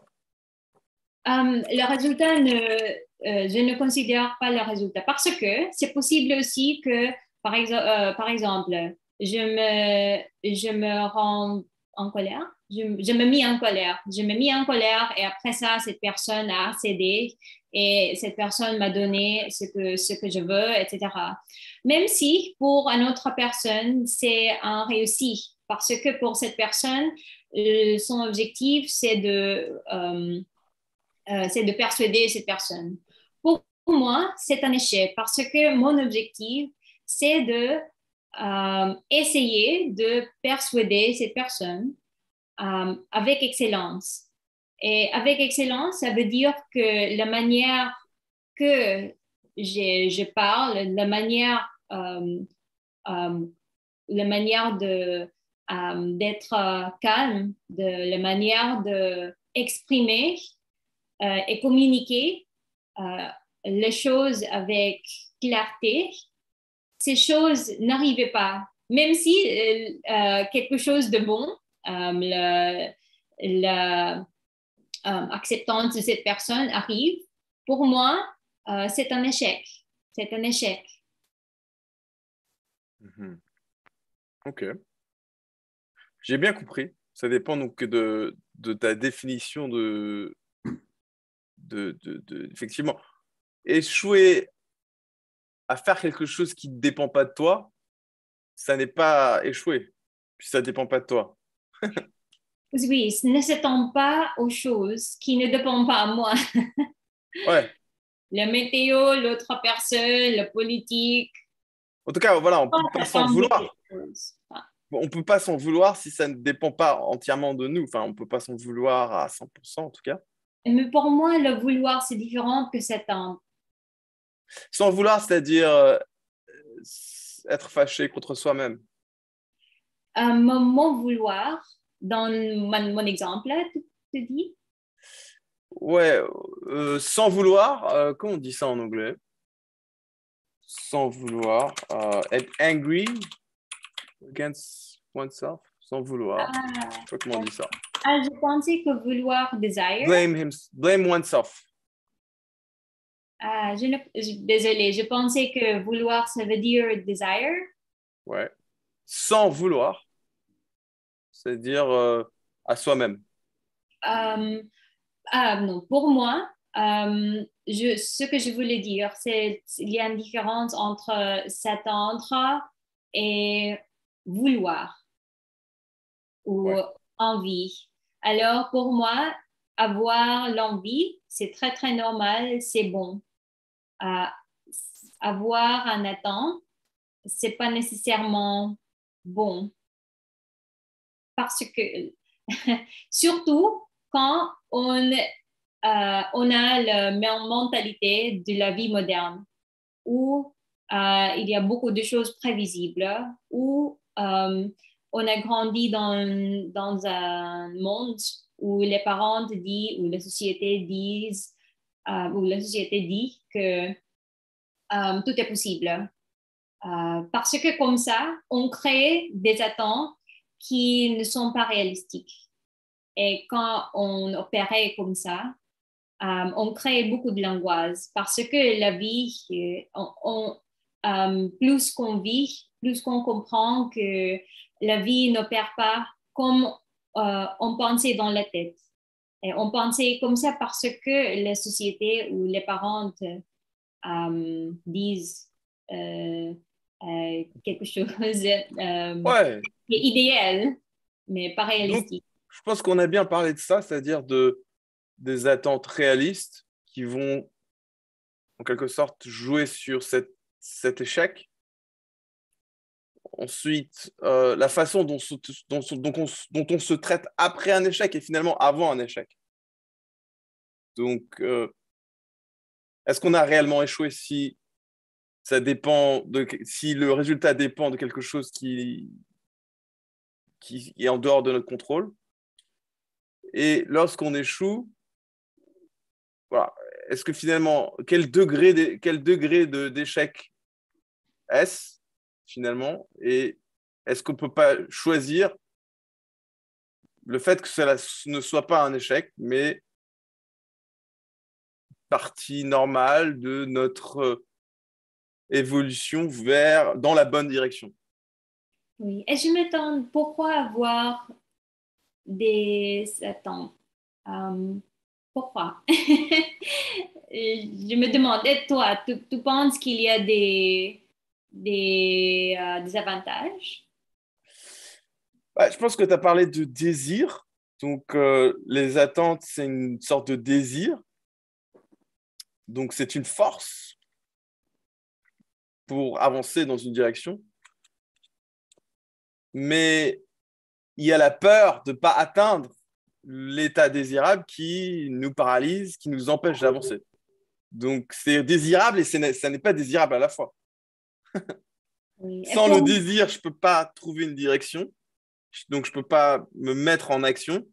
B: Euh, le résultat, euh, je ne considère pas le résultat parce que c'est possible aussi que, par, exemple, euh, par exemple, je me, je me rends en colère, je, me mis en colère. Je me mis en colère et après ça, cette personne a cédé et cette personne m'a donné ce que, je veux, etc. Même si pour une autre personne, c'est un réussi parce que pour cette personne, euh, son objectif, c'est de, euh, euh, de persuader cette personne. Pour moi, c'est un échec parce que mon objectif, c'est de essayer de persuader cette personne avec excellence. Et avec excellence, ça veut dire que la manière que je, parle, la manière, la manière de, euh, d'être euh, calme, de la manière d'exprimer euh, et communiquer les choses avec clarté, ces choses n'arrivaient pas. Même si quelque chose de bon, l'acceptance de cette personne arrive, pour moi, c'est un échec. C'est un échec.
A: Mm-hmm. OK. J'ai bien compris. Ça dépend donc de, de ta définition de, de, de, Effectivement, échouer à faire quelque chose qui ne dépend pas de toi, ça n'est pas échouer, puis ça ne dépend pas de toi.
B: oui, ne s'étend pas aux choses qui ne dépendent pas de moi.
A: ouais.
B: La météo, l'autre personne, la politique.
A: En tout cas, voilà, on peut pas s'en vouloir on ne peut pas s'en vouloir si ça ne dépend pas entièrement de nous. Enfin, on ne peut pas s'en vouloir à 100% en tout cas.
B: Mais pour moi, le vouloir, c'est différent que s'attendre.
A: Sans vouloir, c'est-à-dire euh, être fâché contre soi-même.
B: Euh, mon, vouloir, dans mon, exemple, tu te dis?
A: Ouais, euh, sans vouloir, comment on dit ça en anglais? Sans vouloir, être angry, against oneself, sans vouloir. Ah, je sais pas comment on dit ça.
B: Ah, je pensais que vouloir desire.
A: Blame, him, blame oneself.
B: Ah, je ne, désolé, je pensais que vouloir, ça veut dire desire.
A: Ouais. Sans vouloir, c'est dire euh, à soi-même.
B: Um, ah, non, pour moi, um, je, ce que je voulais dire, c'est qu'il y a une différence entre s'attendre et vouloir ou envie. Alors, pour moi, avoir l'envie, c'est très, très normal, c'est bon. Avoir un attente, c'est pas nécessairement bon. Parce que, surtout quand on, euh, on a la mentalité de la vie moderne, où euh, il y a beaucoup de choses prévisibles, où euh, on a grandi dans, dans, un monde où les parents disent, ou la société disent, ou la société dit que tout est possible. parce que comme ça, on crée des attentes qui ne sont pas réalistiques. Et quand on opérait comme ça, on crée beaucoup de l'angoisse parce que la vie, on, plus qu'on vit, plus qu'on comprend que la vie n'opère pas comme euh, on pensait dans la tête. Et on pensait comme ça parce que la société ou les parents euh, disent euh, quelque chose ouais. qui est idéal, mais pas réalistique.
A: je pense qu'on a bien parlé de ça, c'est-à-dire de, des attentes réalistes qui vont en quelque sorte jouer sur cette, cet échec Ensuite, euh, la façon dont, dont, on, se traite après un échec et finalement avant un échec. Donc, euh, est-ce qu'on a réellement échoué si ça dépend de si le résultat dépend de quelque chose qui, est en dehors de notre contrôle. Et lorsqu'on échoue, voilà, est-ce que finalement, quel degré, quel degré d'échec est-ce finalement? Et est-ce qu'on ne peut pas choisir le fait que cela ne soit pas un échec, mais partie normale de notre évolution vers dans la bonne direction.
B: Oui, et je me demande pourquoi avoir des attentes. Euh, pourquoi? Je me demande, et toi, tu, tu penses qu'il y a des, des, euh, des avantages?
A: Bah, je pense que tu as parlé de désir. Donc, euh, les attentes, c'est une sorte de désir. Donc, c'est une force pour avancer dans une direction. Mais il y a la peur de ne pas atteindre l'état désirable qui nous paralyse, qui nous empêche d'avancer. Donc, c'est désirable et ce n'est- ça n'est pas désirable à la fois.
B: Oui.
A: Sans le désir, je ne peux pas trouver une direction. Donc, je ne peux pas me mettre en action.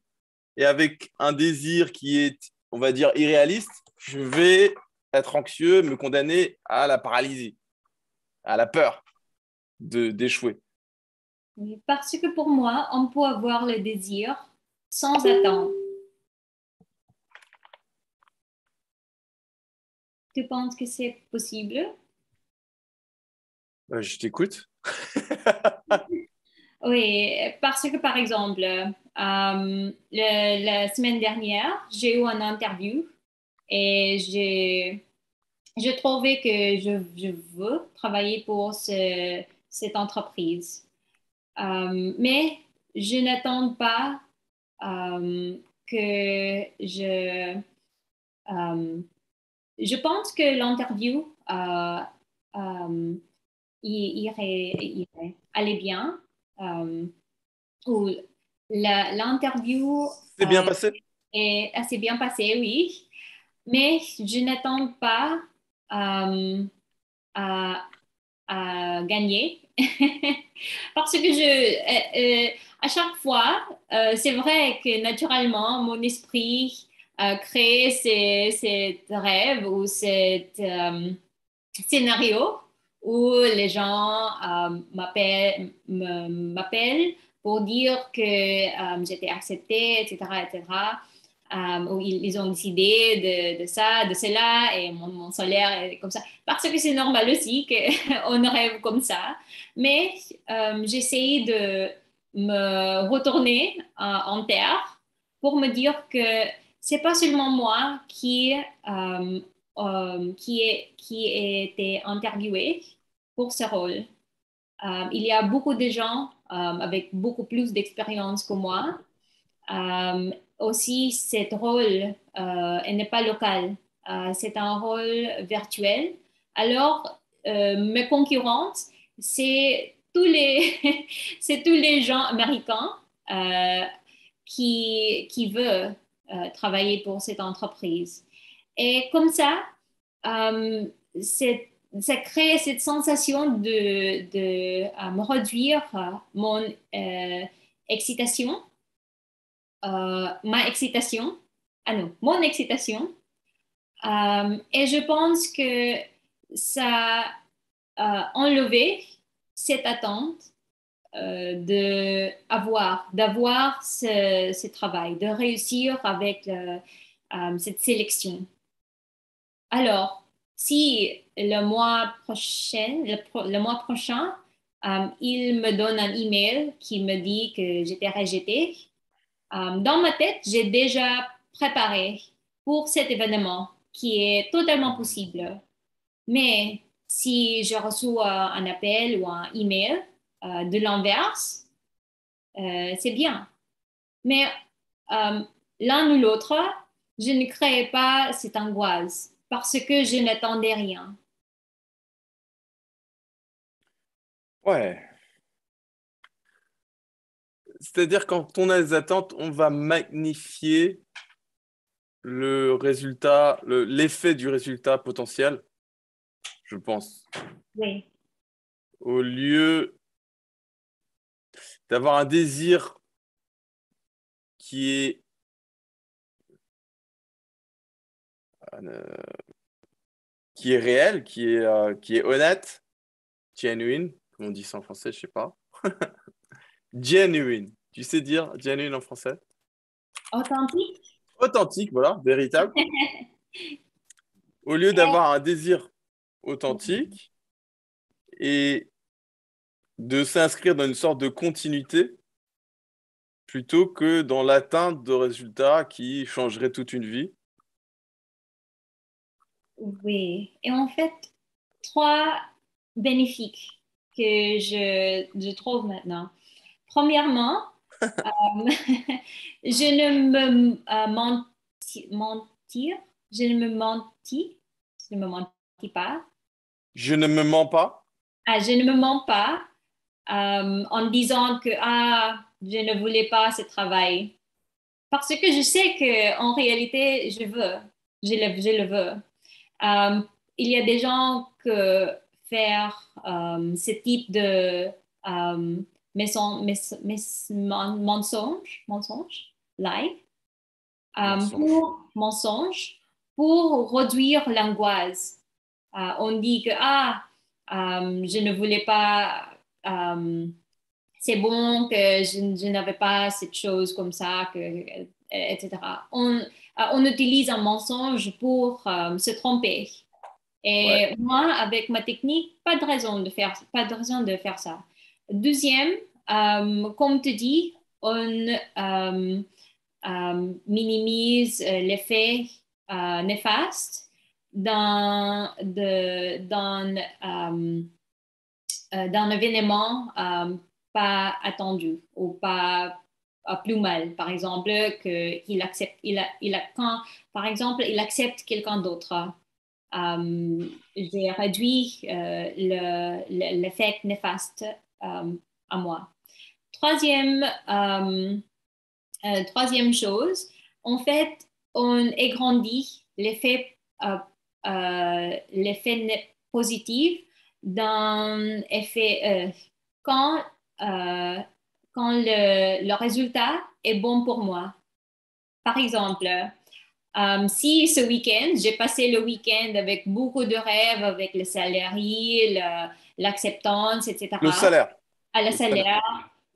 A: Et avec un désir qui est, on va dire, irréaliste, je vais être anxieux, me condamner à la paralysie, à la peur de d'échouer.
B: Parce que pour moi, on peut avoir le désir sans attendre. Tu penses que c'est possible?
A: Euh, je t'écoute.
B: Oui, parce que par exemple, euh, le- la semaine dernière, j'ai eu une interview et j'ai j'ai trouvé que je, je veux travailler pour ce- cette entreprise. Euh, mais je n'attends pas euh, que je... euh, je pense que l'interview i- irait, irait aller bien. ou l'interview
A: C'est bien passé?
B: est assez bien passée, oui. Mais je n'attends pas euh, à, à gagner. Parce que je, euh, euh, à chaque fois, c'est vrai que naturellement, mon esprit crée ces, ces rêves ou cet euh, scénario où les gens m'appellent, pour dire que j'étais acceptée, etc., etc. Euh, où ils, ont décidé de, ça, de cela, et mon, mon salaire est comme ça. Parce que c'est normal aussi qu'on rêve comme ça. Mais euh, j'essaye de me retourner euh, en terre pour me dire que c'est pas seulement moi qui, euh, qui, est, qui a été interviewé pour ce rôle. Il y a beaucoup de gens avec beaucoup plus d'expérience que moi. Aussi, ce rôle euh, n'est pas local, Euh, c'est un rôle virtuel. Alors, euh, mes concurrentes, c'est tous les, tous les gens américains qui, qui veulent travailler pour cette entreprise. Et comme ça, ça crée cette sensation de, de euh, me réduire mon excitation, ma excitation, ah non, mon excitation. Euh, et je pense que ça a enlevé cette attente euh, de avoir, d'avoir ce, travail, de réussir avec euh, cette sélection. Alors, si le mois prochain, le, mois prochain, euh, il me donne un email qui me dit que j'étais rejetée, euh, dans ma tête, j'ai déjà préparé pour cet événement qui est totalement possible. Mais si je reçois un appel ou un email euh, de l'inverse, euh, c'est bien. Mais euh, l'un ou l'autre, je ne créais pas cette angoisse parce que je n'attendais rien.
A: Ouais. C'est-à-dire quand on a des attentes, on va magnifier le résultat, le- l'effet du résultat potentiel, je pense,
B: Oui,
A: au lieu d'avoir un désir qui est euh, qui est réel, qui est, euh, qui est honnête, genuine, comme on dit ça en français, je sais pas. genuine. Tu sais dire genuine en français?
B: authentique?
A: Authentique, voilà, véritable. Au lieu d'avoir un désir authentique et de s'inscrire dans une sorte de continuité, plutôt que dans l'atteinte de résultats qui changeraient toute une vie.
B: Oui. Et en fait, trois bénéfiques que je, je trouve maintenant. Premièrement, euh, je ne me euh, mentir, je ne me mentis, je ne me mentis pas.
A: Je ne me mens pas.
B: Ah, je ne me mens pas euh, en disant que ah, je ne voulais pas ce travail. Parce que je sais qu'en réalité, je veux, je le, je le veux. Euh, il y a des gens que faire ce type de euh, mensonge, mensonge, live, pour mensonge, pour réduire l'angoisse. on dit que ah, je ne voulais pas c'est bon que je, n'avais pas cette chose comme ça, que, etc. On, euh, on utilise un mensonge pour euh, se tromper. Et moi, avec ma technique, pas de raison de faire, pas de raison de faire ça. Deuxième, euh, comme tu dis, on minimise l'effet néfaste dans, dans, d'un événement pas attendu ou pas plus mal. Par exemple, qu'il accepte, il il quand, par exemple, il accepte quelqu'un d'autre. Euh, j'ai réduit euh, l'effet néfaste euh, à moi. Troisième, troisième chose, en fait, on égrandit l'effet l'effet positif d'un effet quand quand le, résultat est bon pour moi. Par exemple, euh, si ce week-end, j'ai passé le week-end avec beaucoup de rêves, avec le salarié, l'acceptance, etc.
A: Le salaire.
B: À le, salaire,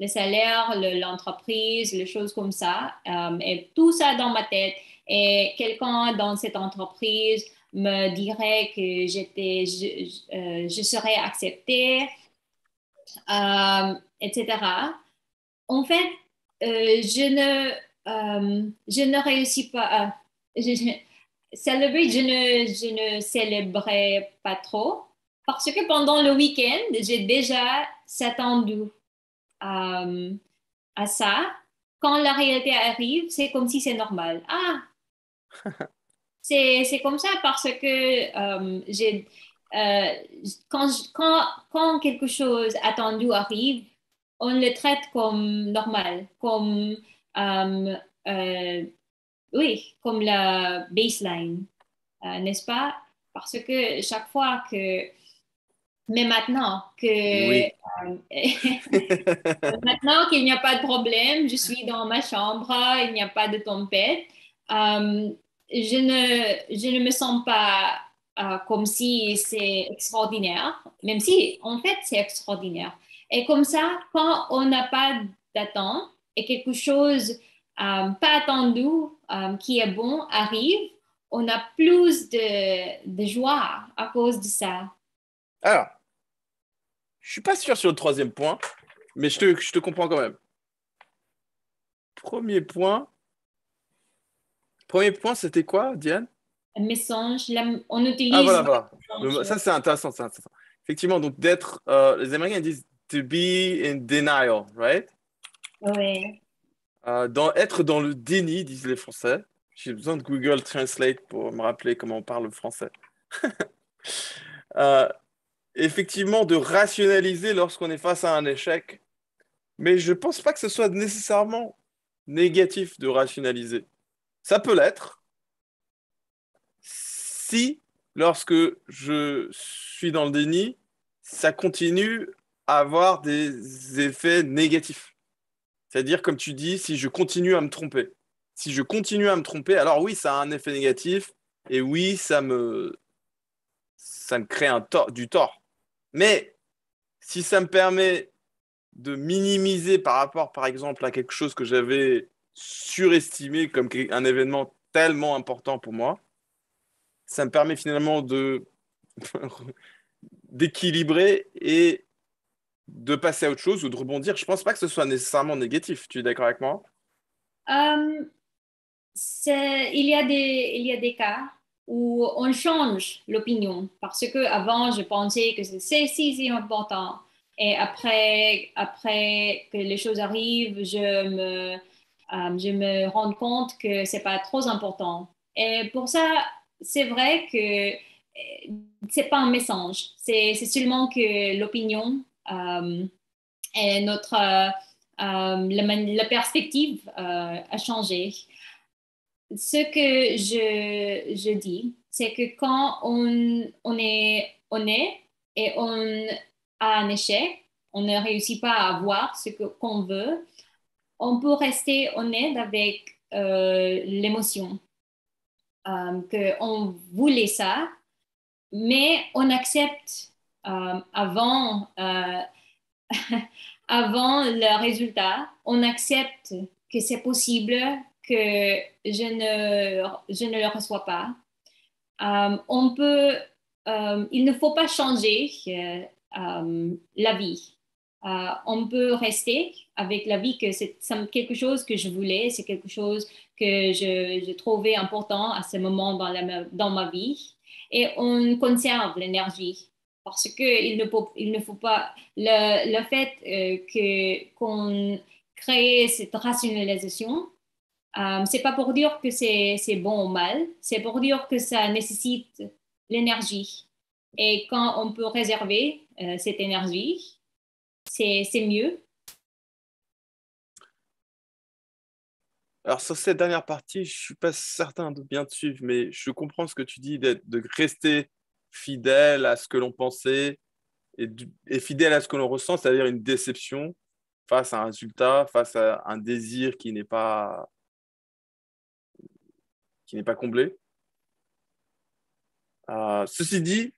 B: le salaire, l'entreprise, les choses comme ça, euh, et tout ça dans ma tête. Et quelqu'un dans cette entreprise me dirait que j'étais, je, euh, serais acceptée, etc en fait, euh, je, ne, euh, je ne réussis pas. je, célébrer, je ne, je ne célébrais pas trop parce que pendant le week-end, j'ai déjà s'attendu euh, à ça. Quand la réalité arrive, c'est comme si c'est normal. Ah, c'est comme ça parce que j'ai, quand, quand, quand quelque chose attendu arrive, on le traite comme normal, comme, euh, euh, oui, comme la baseline, euh, n'est-ce pas? Parce que chaque fois que, mais maintenant que, maintenant qu'il n'y a pas de problème, je suis dans ma chambre, il n'y a pas de tempête, je, ne, je ne me sens pas comme si c'est extraordinaire, même si en fait c'est extraordinaire. Et comme ça, quand on n'a pas d'attente et quelque chose euh, pas attendu euh, qui est bon arrive, on a plus de, de, joie à cause de ça.
A: Alors, je suis pas sûr sur le troisième point, mais je te, je te comprends quand même. Premier point. Premier point, c'était quoi, Diane?
B: Message. on utilise.
A: Ah, voilà, voilà. Ça, c'est intéressant, intéressant, Effectivement, donc d'être. Euh, les Américains disent to be in denial, right?
B: Oui.
A: Euh, dans, être dans le déni, disent les Français. J'ai besoin de Google Translate pour me rappeler comment on parle le français. euh, effectivement, de rationaliser lorsqu'on est face à un échec. Mais je ne pense pas que ce soit nécessairement négatif de rationaliser. Ça peut l'être si, lorsque je suis dans le déni, ça continue avoir des effets négatifs. C'est-à-dire, comme tu dis, si je continue à me tromper. Si je continue à me tromper, alors oui, ça a un effet négatif et oui, ça me, ça me crée un tort, du tort. Mais si ça me permet de minimiser par rapport, par exemple, à quelque chose que j'avais surestimé comme un événement tellement important pour moi, ça me permet finalement de d'équilibrer et de passer à autre chose ou de rebondir. Je pense pas que ce soit nécessairement négatif. Tu es d'accord avec moi?
B: Euh, il y a des, il y a des cas où on change l'opinion. Parce que avant je pensais que c'est si important. Et après après que les choses arrivent je me euh, je me rends compte que c'est pas trop important. Et pour ça c'est vrai que euh, c'est pas un message c'est seulement que l'opinion euh, et notre la, la perspective a changé ce que je, je dis, c'est que quand on, on est honnête et on a un échec, on ne réussit pas à avoir ce qu'on veut, on peut rester honnête avec euh, l'émotion. Euh, qu'on voulait ça, mais on accepte euh, avant, euh, avant le résultat, on accepte que c'est possible que je ne, je ne le reçois pas. Euh, on peut, euh, il ne faut pas changer euh, la vie. On peut rester avec la vie que c'est quelque chose que je voulais, c'est quelque chose que je, je trouvais important à ce moment dans, la- dans ma vie. Et on conserve l'énergie parce qu'il ne, faut- il ne faut pas, le, le fait que, qu'on crée cette rationalisation, euh, c'est pas pour dire que c'est bon ou mal, c'est pour dire que ça nécessite l'énergie. Et quand on peut réserver euh, cette énergie, c'est mieux.
A: Alors, sur cette dernière partie, je suis pas certain de bien te suivre, mais je comprends ce que tu dis, de rester fidèle à ce que l'on pensait et fidèle à ce que l'on ressent, c'est-à-dire une déception face à un résultat, face à un désir qui n'est pas, n'est pas comblé. Euh, ceci dit,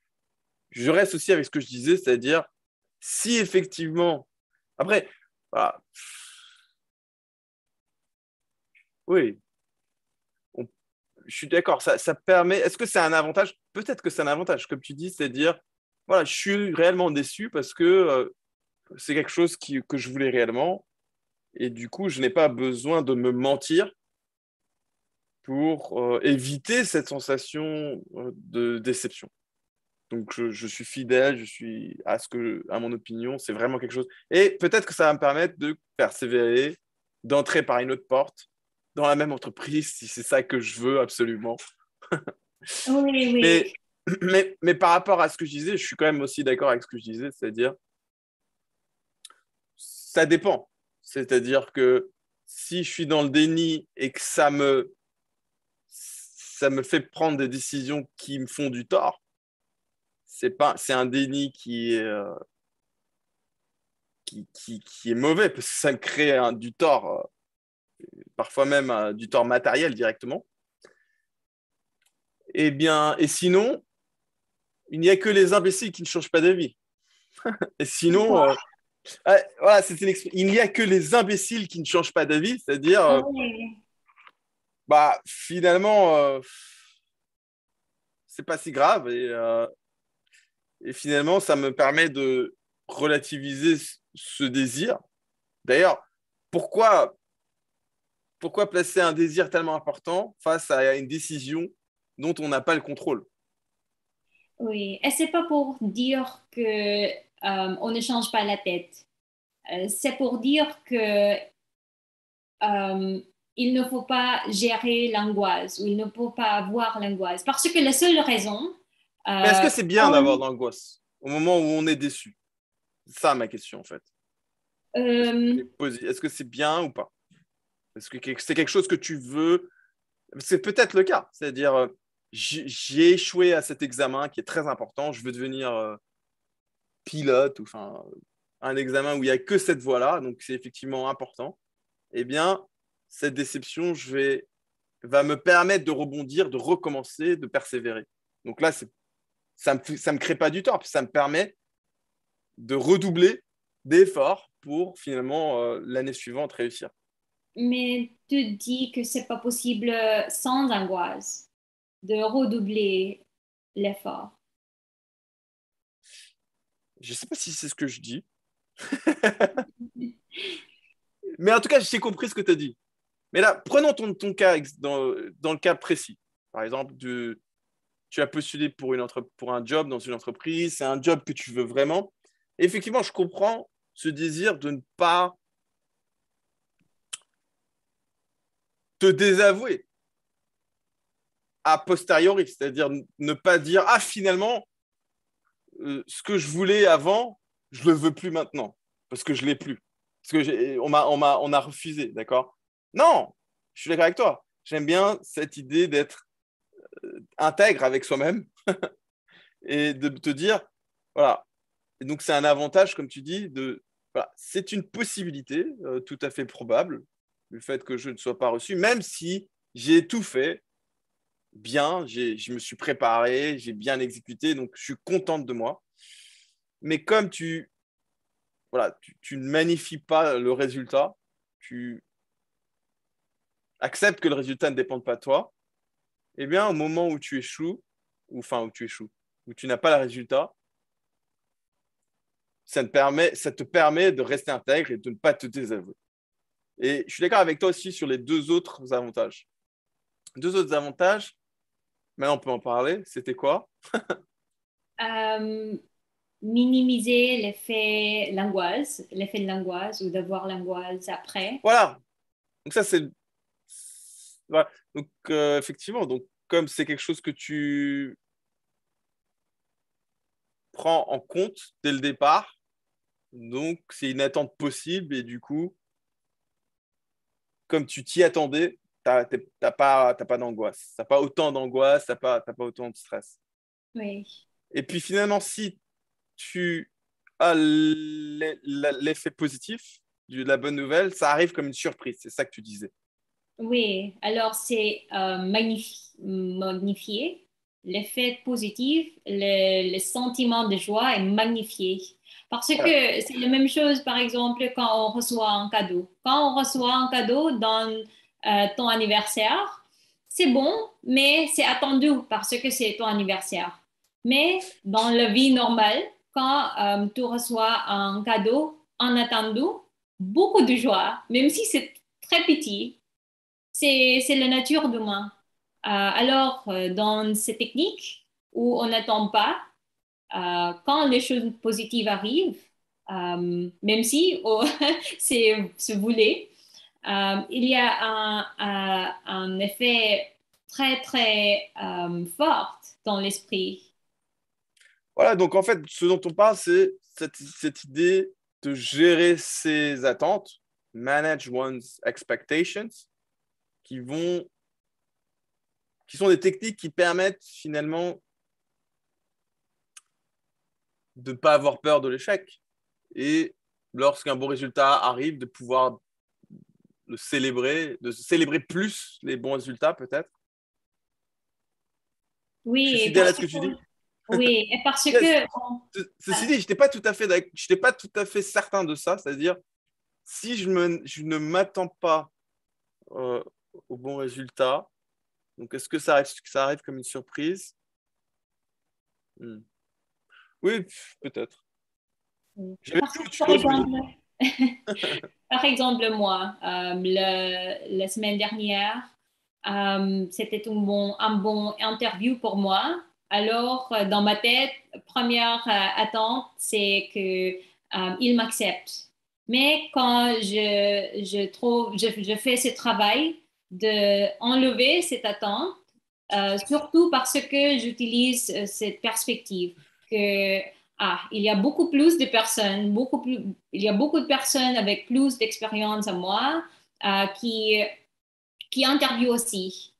A: je reste aussi avec ce que je disais, c'est-à-dire si effectivement, après, oui, je suis d'accord, ça, permet, est-ce que c'est un avantage? Peut-être que c'est un avantage, comme tu dis, c'est-à-dire, voilà, je suis réellement déçu parce que euh, c'est quelque chose que je voulais réellement, et du coup, je n'ai pas besoin de me mentir pour euh, éviter cette sensation euh, de déception. Donc, je, je suis fidèle, je suis à ce que, à mon opinion, c'est vraiment quelque chose. Et peut-être que ça va me permettre de persévérer, d'entrer par une autre porte dans la même entreprise, si c'est ça que je veux absolument.
B: Oui, oui.
A: Mais, mais, mais par rapport à ce que je disais, je suis quand même aussi d'accord avec ce que je disais, c'est-à-dire, ça dépend. C'est-à-dire que si je suis dans le déni et que ça me, ça me fait prendre des décisions qui me font du tort, c'est pas, c'est un déni qui est, euh, qui, qui, qui est mauvais parce que ça me crée du tort, euh, parfois même euh, du tort matériel directement. Eh bien, et sinon, il n'y a que les imbéciles qui ne changent pas d'avis. et sinon, ah, voilà, c'est une expr- il n'y a que les imbéciles qui ne changent pas d'avis, c'est-à-dire,
B: Oui.
A: Bah, finalement, euh, c'est pas si grave et, euh, finalement, ça me permet de relativiser ce- désir. D'ailleurs, pourquoi, pourquoi placer un désir tellement important face à une décision dont on n'a pas le contrôle?
B: Oui, et c'est pas pour dire que euh, on ne change pas la tête. Euh, c'est pour dire que il ne faut pas gérer l'angoisse ou il ne faut pas avoir l'angoisse parce que la seule raison. euh,
A: est-ce que c'est bien
B: on-
A: d'avoir l'angoisse au moment où on est déçu? C'est ça ma question en fait.
B: euh,
A: Est-ce que c'est bien ou pas? Est-ce que c'est quelque chose que tu veux? C'est peut-être le cas. C'est-à-dire, euh, j'ai j'ai échoué à cet examen qui est très important. Je veux devenir euh, pilote ou enfin un examen où il n'y a que cette voie-là, donc c'est effectivement important. Eh bien, cette déception, je vais va me permettre de rebondir, de recommencer, de persévérer. Donc là, ça me fait- ça me crée pas du tort, puis ça me permet de redoubler d'efforts pour finalement euh, l'année suivante réussir.
B: mais tu dis que c'est pas possible sans angoisse de redoubler l'effort.
A: Je sais pas si c'est ce que je dis. Mais en tout cas, j'ai compris ce que tu as dit. Mais là, prenons ton, ton cas dans, dans, le cas précis. Par exemple, tu as postulé pour, une entre, pour un job dans une entreprise, c'est un job que tu veux vraiment. Effectivement, je comprends ce désir de ne pas te désavouer a posteriori, c'est-à-dire ne pas dire ah finalement euh, ce que je voulais avant, je le veux plus maintenant parce que je l'ai plus, parce que on m'a on m'a on a refusé, d'accord? Non, je suis d'accord avec toi. J'aime bien cette idée d'être euh, intègre avec soi-même et de te dire voilà. Donc c'est un avantage comme tu dis de c'est une possibilité euh, tout à fait probable le fait que je ne sois pas reçu, même si j'ai tout fait bien, je me suis préparé, j'ai bien exécuté, donc je suis contente de moi. Mais comme tu, voilà, tu, ne magnifies pas le résultat, tu acceptes que le résultat ne dépende pas de toi, eh bien, au moment où tu échoues, ou enfin où tu échoues, où tu n'as pas le résultat, ça te, permet, ça te permet de rester intègre et de ne pas te désavouer. Et je suis d'accord avec toi aussi sur les deux autres avantages. Deux autres avantages, maintenant on peut en parler, c'était quoi?
B: Euh, Minimiser l'effet l'angoisse, l'effet de l'angoisse ou d'avoir l'angoisse après.
A: Voilà. Donc ça c'est... Voilà. Donc euh, effectivement, donc, comme c'est quelque chose que tu prends en compte dès le départ, donc c'est une attente possible et du coup, comme tu t'y attendais, tu n'as pas, pas d'angoisse. Tu n'as pas autant d'angoisse, tu n'as pas, pas autant de stress.
B: Oui.
A: Et puis finalement, si tu as l'effet positif de la bonne nouvelle, ça arrive comme une surprise. C'est ça que tu disais.
B: Oui, alors c'est euh, magnifié. L'effet positif, le, le, sentiment de joie est magnifié. Parce que c'est la même chose, par exemple, quand on reçoit un cadeau. Quand on reçoit un cadeau dans euh, ton anniversaire, c'est bon, mais c'est attendu parce que c'est ton anniversaire. Mais dans la vie normale, quand euh, tu reçois un cadeau en attendant, beaucoup de joie, même si c'est très petit, c'est la nature de moi. Euh, alors, dans ces techniques où on n'attend pas, euh, quand les choses positives arrivent, euh, même si oh, c'est se voulait, euh, il y a un, un, effet très, très fort dans l'esprit.
A: Voilà, donc en fait, ce dont on parle, c'est cette, cette, idée de gérer ses attentes, manage one's expectations, qui vont qui sont des techniques qui permettent finalement de ne pas avoir peur de l'échec et lorsqu'un bon résultat arrive, de pouvoir le célébrer, de célébrer plus les bons résultats peut-être.
B: Oui.
A: Je suis fidèle à ce que tu dis.
B: Oui, et parce que.
A: Ceci dit, je n'étais pas, tout à fait, pas tout à fait certain de ça, c'est-à-dire si je, me, je ne m'attends pas euh, au bon résultat, donc est-ce que ça arrive, ça arrive comme une surprise? Hmm. Oui, peut-être.
B: Par, exemple, moi, euh, la semaine dernière, euh, c'était un bon, un bon interview pour moi. Alors, euh, dans ma tête, première attente, c'est qu'il il m'accepte. Mais quand je, je, trouve, je, je fais ce travail d'enlever cette attente, surtout parce que j'utilise cette perspective que ah, il y a beaucoup plus de personnes, beaucoup plus, il y a beaucoup de personnes avec plus d'expérience à moi euh, qui, qui interviewent aussi.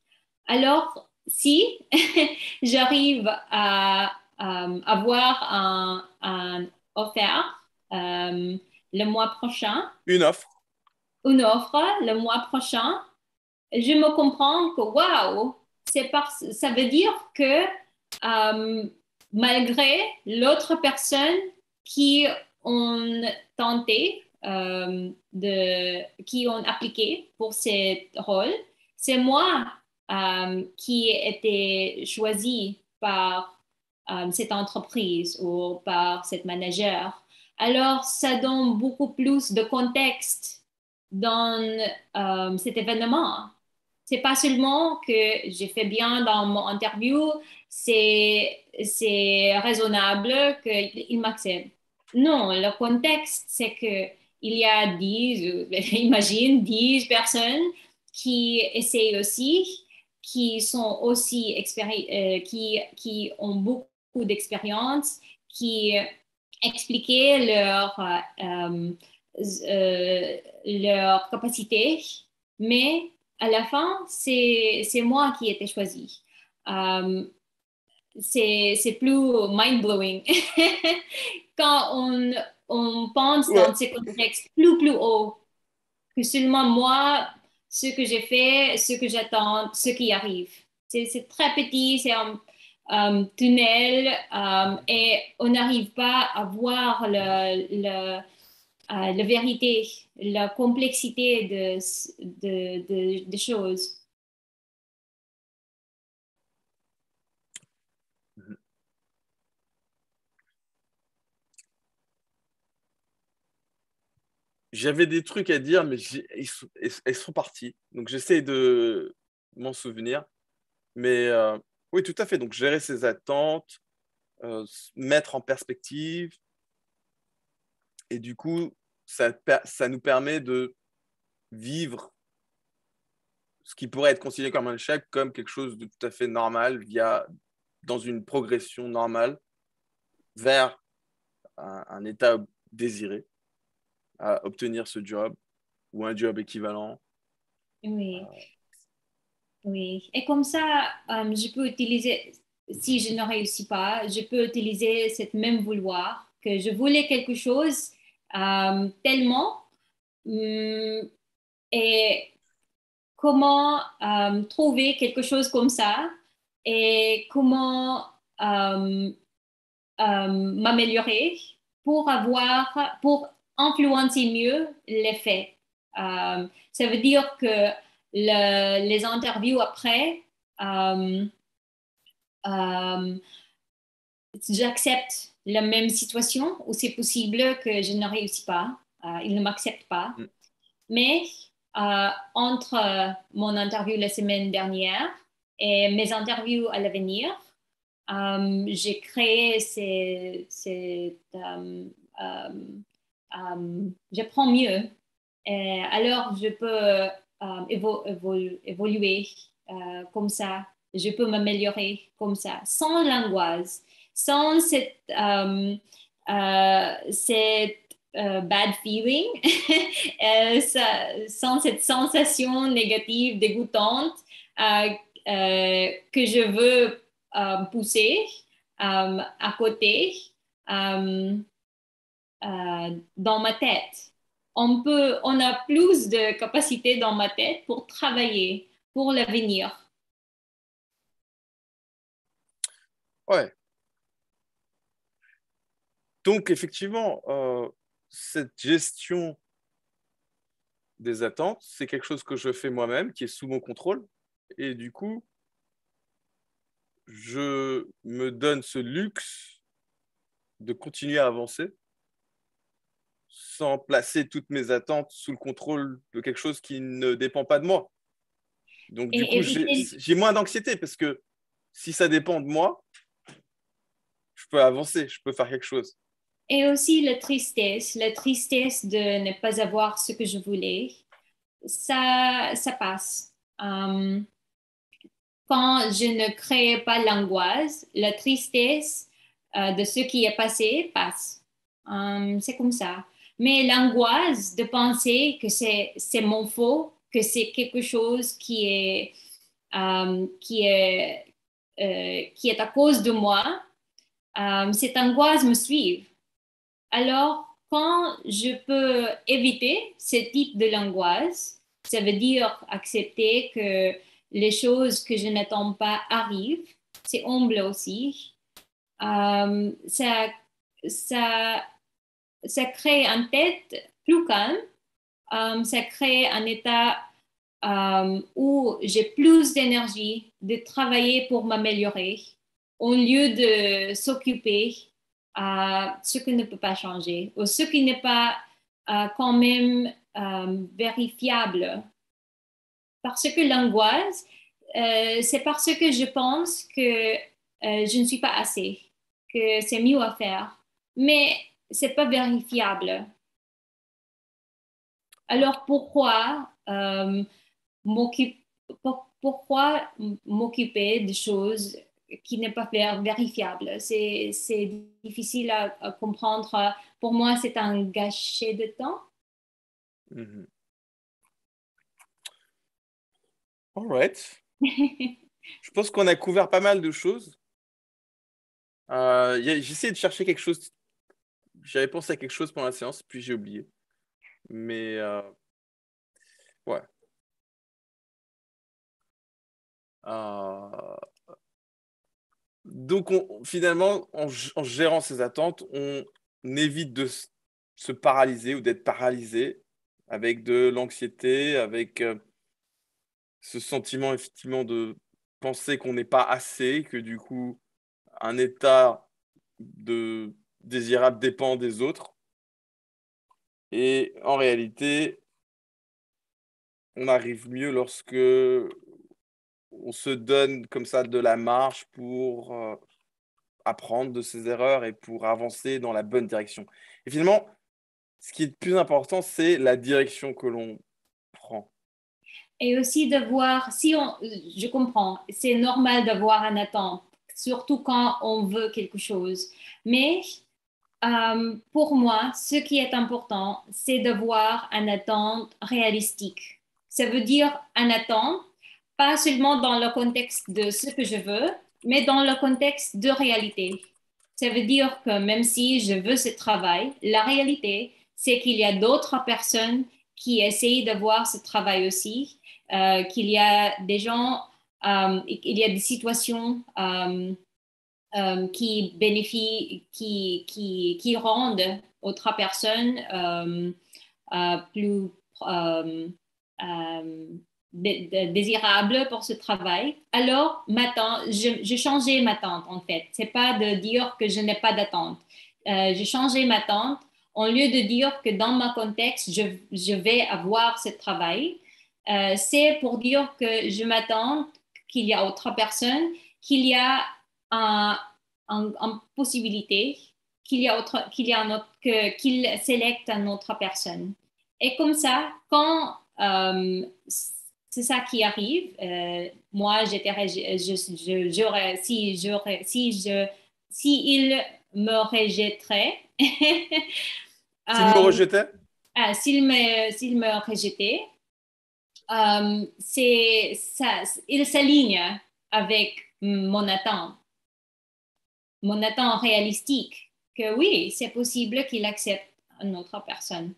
B: Alors, si j'arrive à, avoir un, un offre euh, le mois prochain,
A: une offre,
B: une offre le mois prochain, je me comprends que waouh, c'est ça veut dire que euh, malgré l'autre personne qui ont tenté euh, de, qui ont appliqué pour ce rôle, c'est moi euh, qui ai été choisi par euh, cette entreprise ou par cette manager Alors, ça donne beaucoup plus de contexte dans cet événement. C'est pas seulement que j'ai fait bien dans mon interview, c'est raisonnable qu'il m'accepte. Non, le contexte, c'est que il y a 10, imagine 10 personnes qui essayent aussi, qui sont aussi euh, qui, qui ont beaucoup d'expérience, qui expliquaient leur, euh, euh, leur capacité, mais à la fin, c'est moi qui ai été choisi. c'est plus mind-blowing. Quand on, on pense dans ces contextes plus, plus haut que seulement moi, ce que j'ai fait, ce que j'attends, ce qui arrive. C'est très petit, c'est un, tunnel um, et on n'arrive pas à voir le, le, uh, la vérité, la complexité de, de, choses.
A: J'avais des trucs à dire, mais ils sont, partis. Donc j'essaie de m'en souvenir. Mais euh, oui, tout à fait. Donc gérer ses attentes, euh, mettre en perspective. Et du coup, ça, ça nous permet de vivre ce qui pourrait être considéré comme un échec, comme quelque chose de tout à fait normal, via, dans une progression normale vers un état désiré à obtenir ce job ou un job équivalent.
B: Oui. Euh, oui. Et comme ça, euh, je peux utiliser, si je ne réussis pas, je peux utiliser cette même vouloir, que je voulais quelque chose euh, tellement, hum, et comment trouver quelque chose comme ça, et comment m'améliorer pour avoir, pour influencer mieux l'effet. Euh, ça veut dire que les interviews après, euh, euh, j'accepte la même situation où c'est possible que je ne réussis pas, il ne m'accepte pas. Mm. Mais entre mon interview la semaine dernière et mes interviews à l'avenir, j'ai créé ces, ces euh, je prends mieux. Et alors, je peux euh, évoluer euh, comme ça. Je peux m'améliorer comme ça, sans l'angoisse, sans cette, cette bad feeling, sans cette sensation négative, dégoûtante que je veux pousser à côté. Euh, dans ma tête. On, peut, on a plus de capacité dans ma tête pour travailler pour l'avenir.
A: Ouais. Donc, effectivement, euh, cette gestion des attentes, c'est quelque chose que je fais moi-même, qui est sous mon contrôle. Et du coup, je me donne ce luxe de continuer à avancer sans placer toutes mes attentes sous le contrôle de quelque chose qui ne dépend pas de moi. Donc, du coup, j'ai moins d'anxiété parce que si ça dépend de moi, je peux avancer, je peux faire quelque chose.
B: Et aussi la tristesse, la tristesse de ne pas avoir ce que je voulais, ça, ça passe. Hum, quand je ne crée pas l'angoisse, la tristesse euh, de ce qui est passé passe. Hum, c'est comme ça. Mais l'angoisse de penser que c'est mon faux, que c'est quelque chose qui est, euh, qui, est, euh, qui est à cause de moi, cette angoisse me suit. Alors, quand je peux éviter ce type de l'angoisse, ça veut dire accepter que les choses que je n'attends pas arrivent. C'est humble aussi. ça, ça ça crée un tête plus calme, euh, ça crée un état euh, où j'ai plus d'énergie de travailler pour m'améliorer au lieu de s'occuper ce qui ne peut pas changer ou ce qui n'est pas euh, quand même euh, vérifiable. Parce que l'angoisse, euh, c'est parce que je pense que je ne suis pas assez, que c'est mieux à faire, mais c'est pas vérifiable. Alors pourquoi m'occuper pourquoi m'occuper de choses qui n'est pas vérifiable C'est difficile à, comprendre. Pour moi, c'est un gâchis de temps.
A: Mm-hmm. All right. Je pense qu'on a couvert pas mal de choses. Euh, J'essaie de chercher quelque chose. J'avais pensé à quelque chose pendant la séance, puis j'ai oublié. Mais euh, ouais. Euh, donc, finalement, en, gérant ces attentes, on évite de se paralyser ou d'être paralysé avec de l'anxiété, avec euh, ce sentiment effectivement de penser qu'on n'est pas assez, que du coup, un état de désirable dépend des autres. Et en réalité, on arrive mieux lorsque on se donne comme ça de la marge pour euh, apprendre de ses erreurs et pour avancer dans la bonne direction. Et finalement, ce qui est le plus important, c'est la direction que l'on prend.
B: Et aussi de voir, si on, je comprends, c'est normal d'avoir un attente, surtout quand on veut quelque chose. Mais euh, pour moi, ce qui est important, c'est de voir un attente réalistique. Ça veut dire un attente pas seulement dans le contexte de ce que je veux, mais dans le contexte de réalité. Ça veut dire que même si je veux ce travail, la réalité, c'est qu'il y a d'autres personnes qui essayent de voir ce travail aussi, euh, qu'il y a des gens, euh, il y a des situations euh, qui bénéficient, qui, qui, qui rendent autres personnes plus désirable pour ce travail. Alors, maintenant, j'ai changé ma tente, en fait. C'est pas de dire que je n'ai pas d'attente. Euh, j'ai changé ma tente. Au lieu de dire que dans ma contexte, je, vais avoir ce travail, euh, c'est pour dire que je m'attends qu'il y a autre personne, qu'il y a une un, possibilité, qu'il y a autre, qu'il y a un autre, qu'il sélecte une autre personne. Et comme ça, quand euh, c'est ça qui arrive. Euh, moi, j'étais, j'aurais, si j'aurais, si je, si il me rejetterait.
A: s'il me rejetait?
B: Ah, s'il me, s'il me rejetait, euh, c'est ça, il s'aligne avec mon attente, mon attente réalistique, que oui, c'est possible qu'il accepte une autre personne.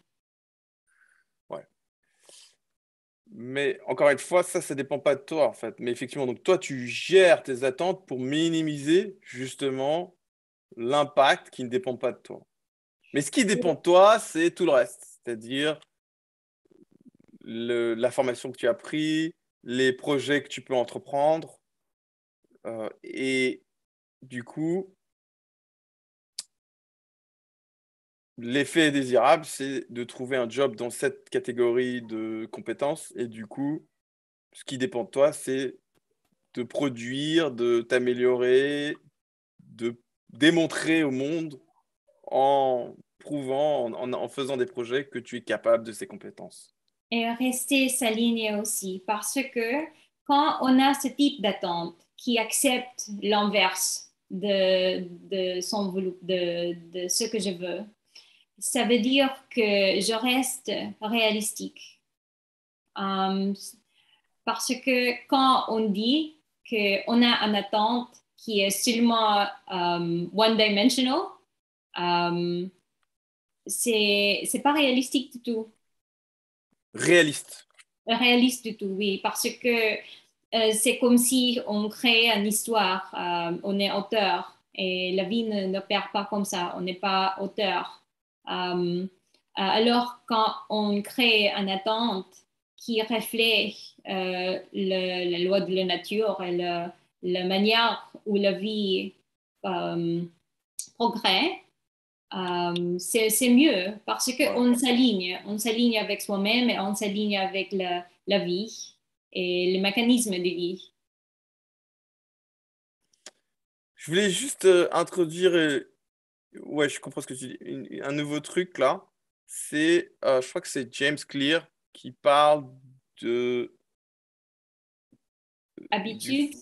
A: Mais encore une fois, ça, ça ne dépend pas de toi, en fait. Mais effectivement, donc toi, tu gères tes attentes pour minimiser justement l'impact qui ne dépend pas de toi. Mais ce qui dépend de toi, c'est tout le reste. C'est-à-dire la formation que tu as pris, les projets que tu peux entreprendre. Euh, et du coup, l'effet désirable, c'est de trouver un job dans cette catégorie de compétences. Et du coup, ce qui dépend de toi, c'est de produire, de t'améliorer, de démontrer au monde en prouvant, en, faisant des projets que tu es capable de ces compétences.
B: Et rester s'aligner aussi, parce que quand on a ce type d'attente qui accepte l'inverse de, de, de, de ce que je veux, ça veut dire que je reste réalistique. Um, parce que quand on dit qu'on a une attente qui est seulement um, one-dimensional, um, c'est pas réalistique du tout.
A: Réaliste.
B: Réaliste du tout, oui, parce que euh, c'est comme si on crée une histoire, euh, on est auteur et la vie ne perd pas comme ça, on n'est pas auteur. Euh, euh, alors, quand on crée une attente qui reflète euh, la loi de la nature et la manière où la vie progresse, euh, c'est mieux parce qu'on s'aligne, on s'aligne avec soi-même et on s'aligne avec la, la, vie et les mécanismes de vie.
A: Je voulais juste introduire, ouais, je comprends ce que tu dis, un nouveau truc là. C'est, je crois que c'est James Clear qui parle de.
B: Habitude.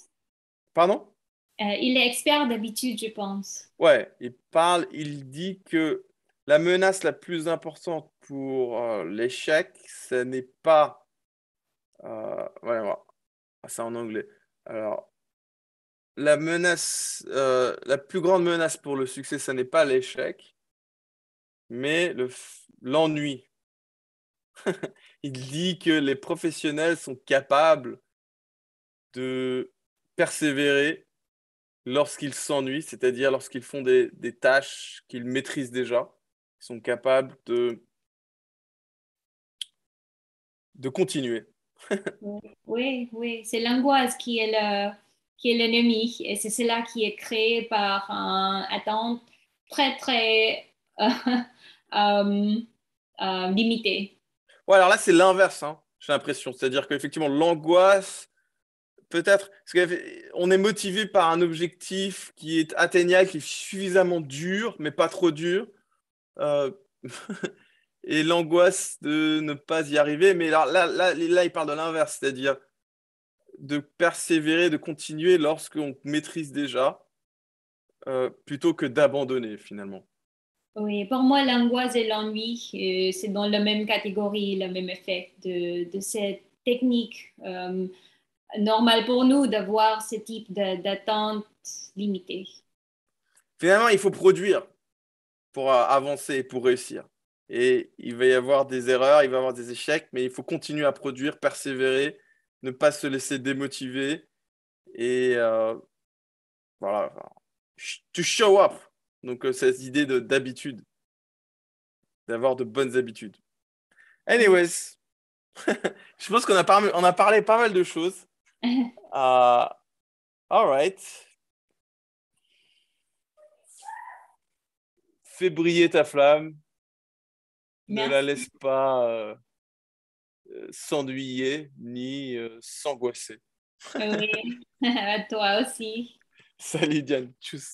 A: Pardon?
B: Euh, il est expert d'habitude, je pense.
A: Ouais, il parle, il dit que la menace la plus importante pour euh, l'échec, ce n'est pas. Euh, ouais, ouais. Ah, c'est en anglais. Alors, la menace, euh, la plus grande menace pour le succès, ce n'est pas l'échec, mais l'ennui. il dit que les professionnels sont capables de persévérer lorsqu'ils s'ennuient, c'est-à-dire lorsqu'ils font des, tâches qu'ils maîtrisent déjà, ils sont capables de, de continuer.
B: oui, oui, c'est l'angoisse qui est le, qui est l'ennemi et c'est cela qui est créé par un attente très très euh, euh, limité.
A: Ouais, alors là c'est l'inverse, hein, j'ai l'impression, c'est-à-dire qu'effectivement l'angoisse peut-être, parce qu'on est motivé par un objectif qui est atteignable, qui est suffisamment dur, mais pas trop dur. Euh, et l'angoisse de ne pas y arriver. Mais là, là il parle de l'inverse, c'est-à-dire de persévérer, de continuer lorsqu'on maîtrise déjà, euh, plutôt que d'abandonner finalement.
B: Oui, pour moi, l'angoisse et l'ennui, euh, c'est dans la même catégorie, le même effet de, de cette technique normal pour nous d'avoir ce type d'attente limitée.
A: Finalement, il faut produire pour avancer, pour réussir. Et il va y avoir des erreurs, il va y avoir des échecs, mais il faut continuer à produire, persévérer, ne pas se laisser démotiver et euh, voilà, to show up. Donc, euh, cette idée d'habitude, d'avoir de bonnes habitudes. Anyways, je pense qu'on a, on a parlé pas mal de choses. uh, all right. Fais briller ta flamme. Ne la laisse pas euh, euh, s'ennuyer ni euh, s'angoisser.
B: Oui, à toi aussi.
A: Salut Diane. Tchuss.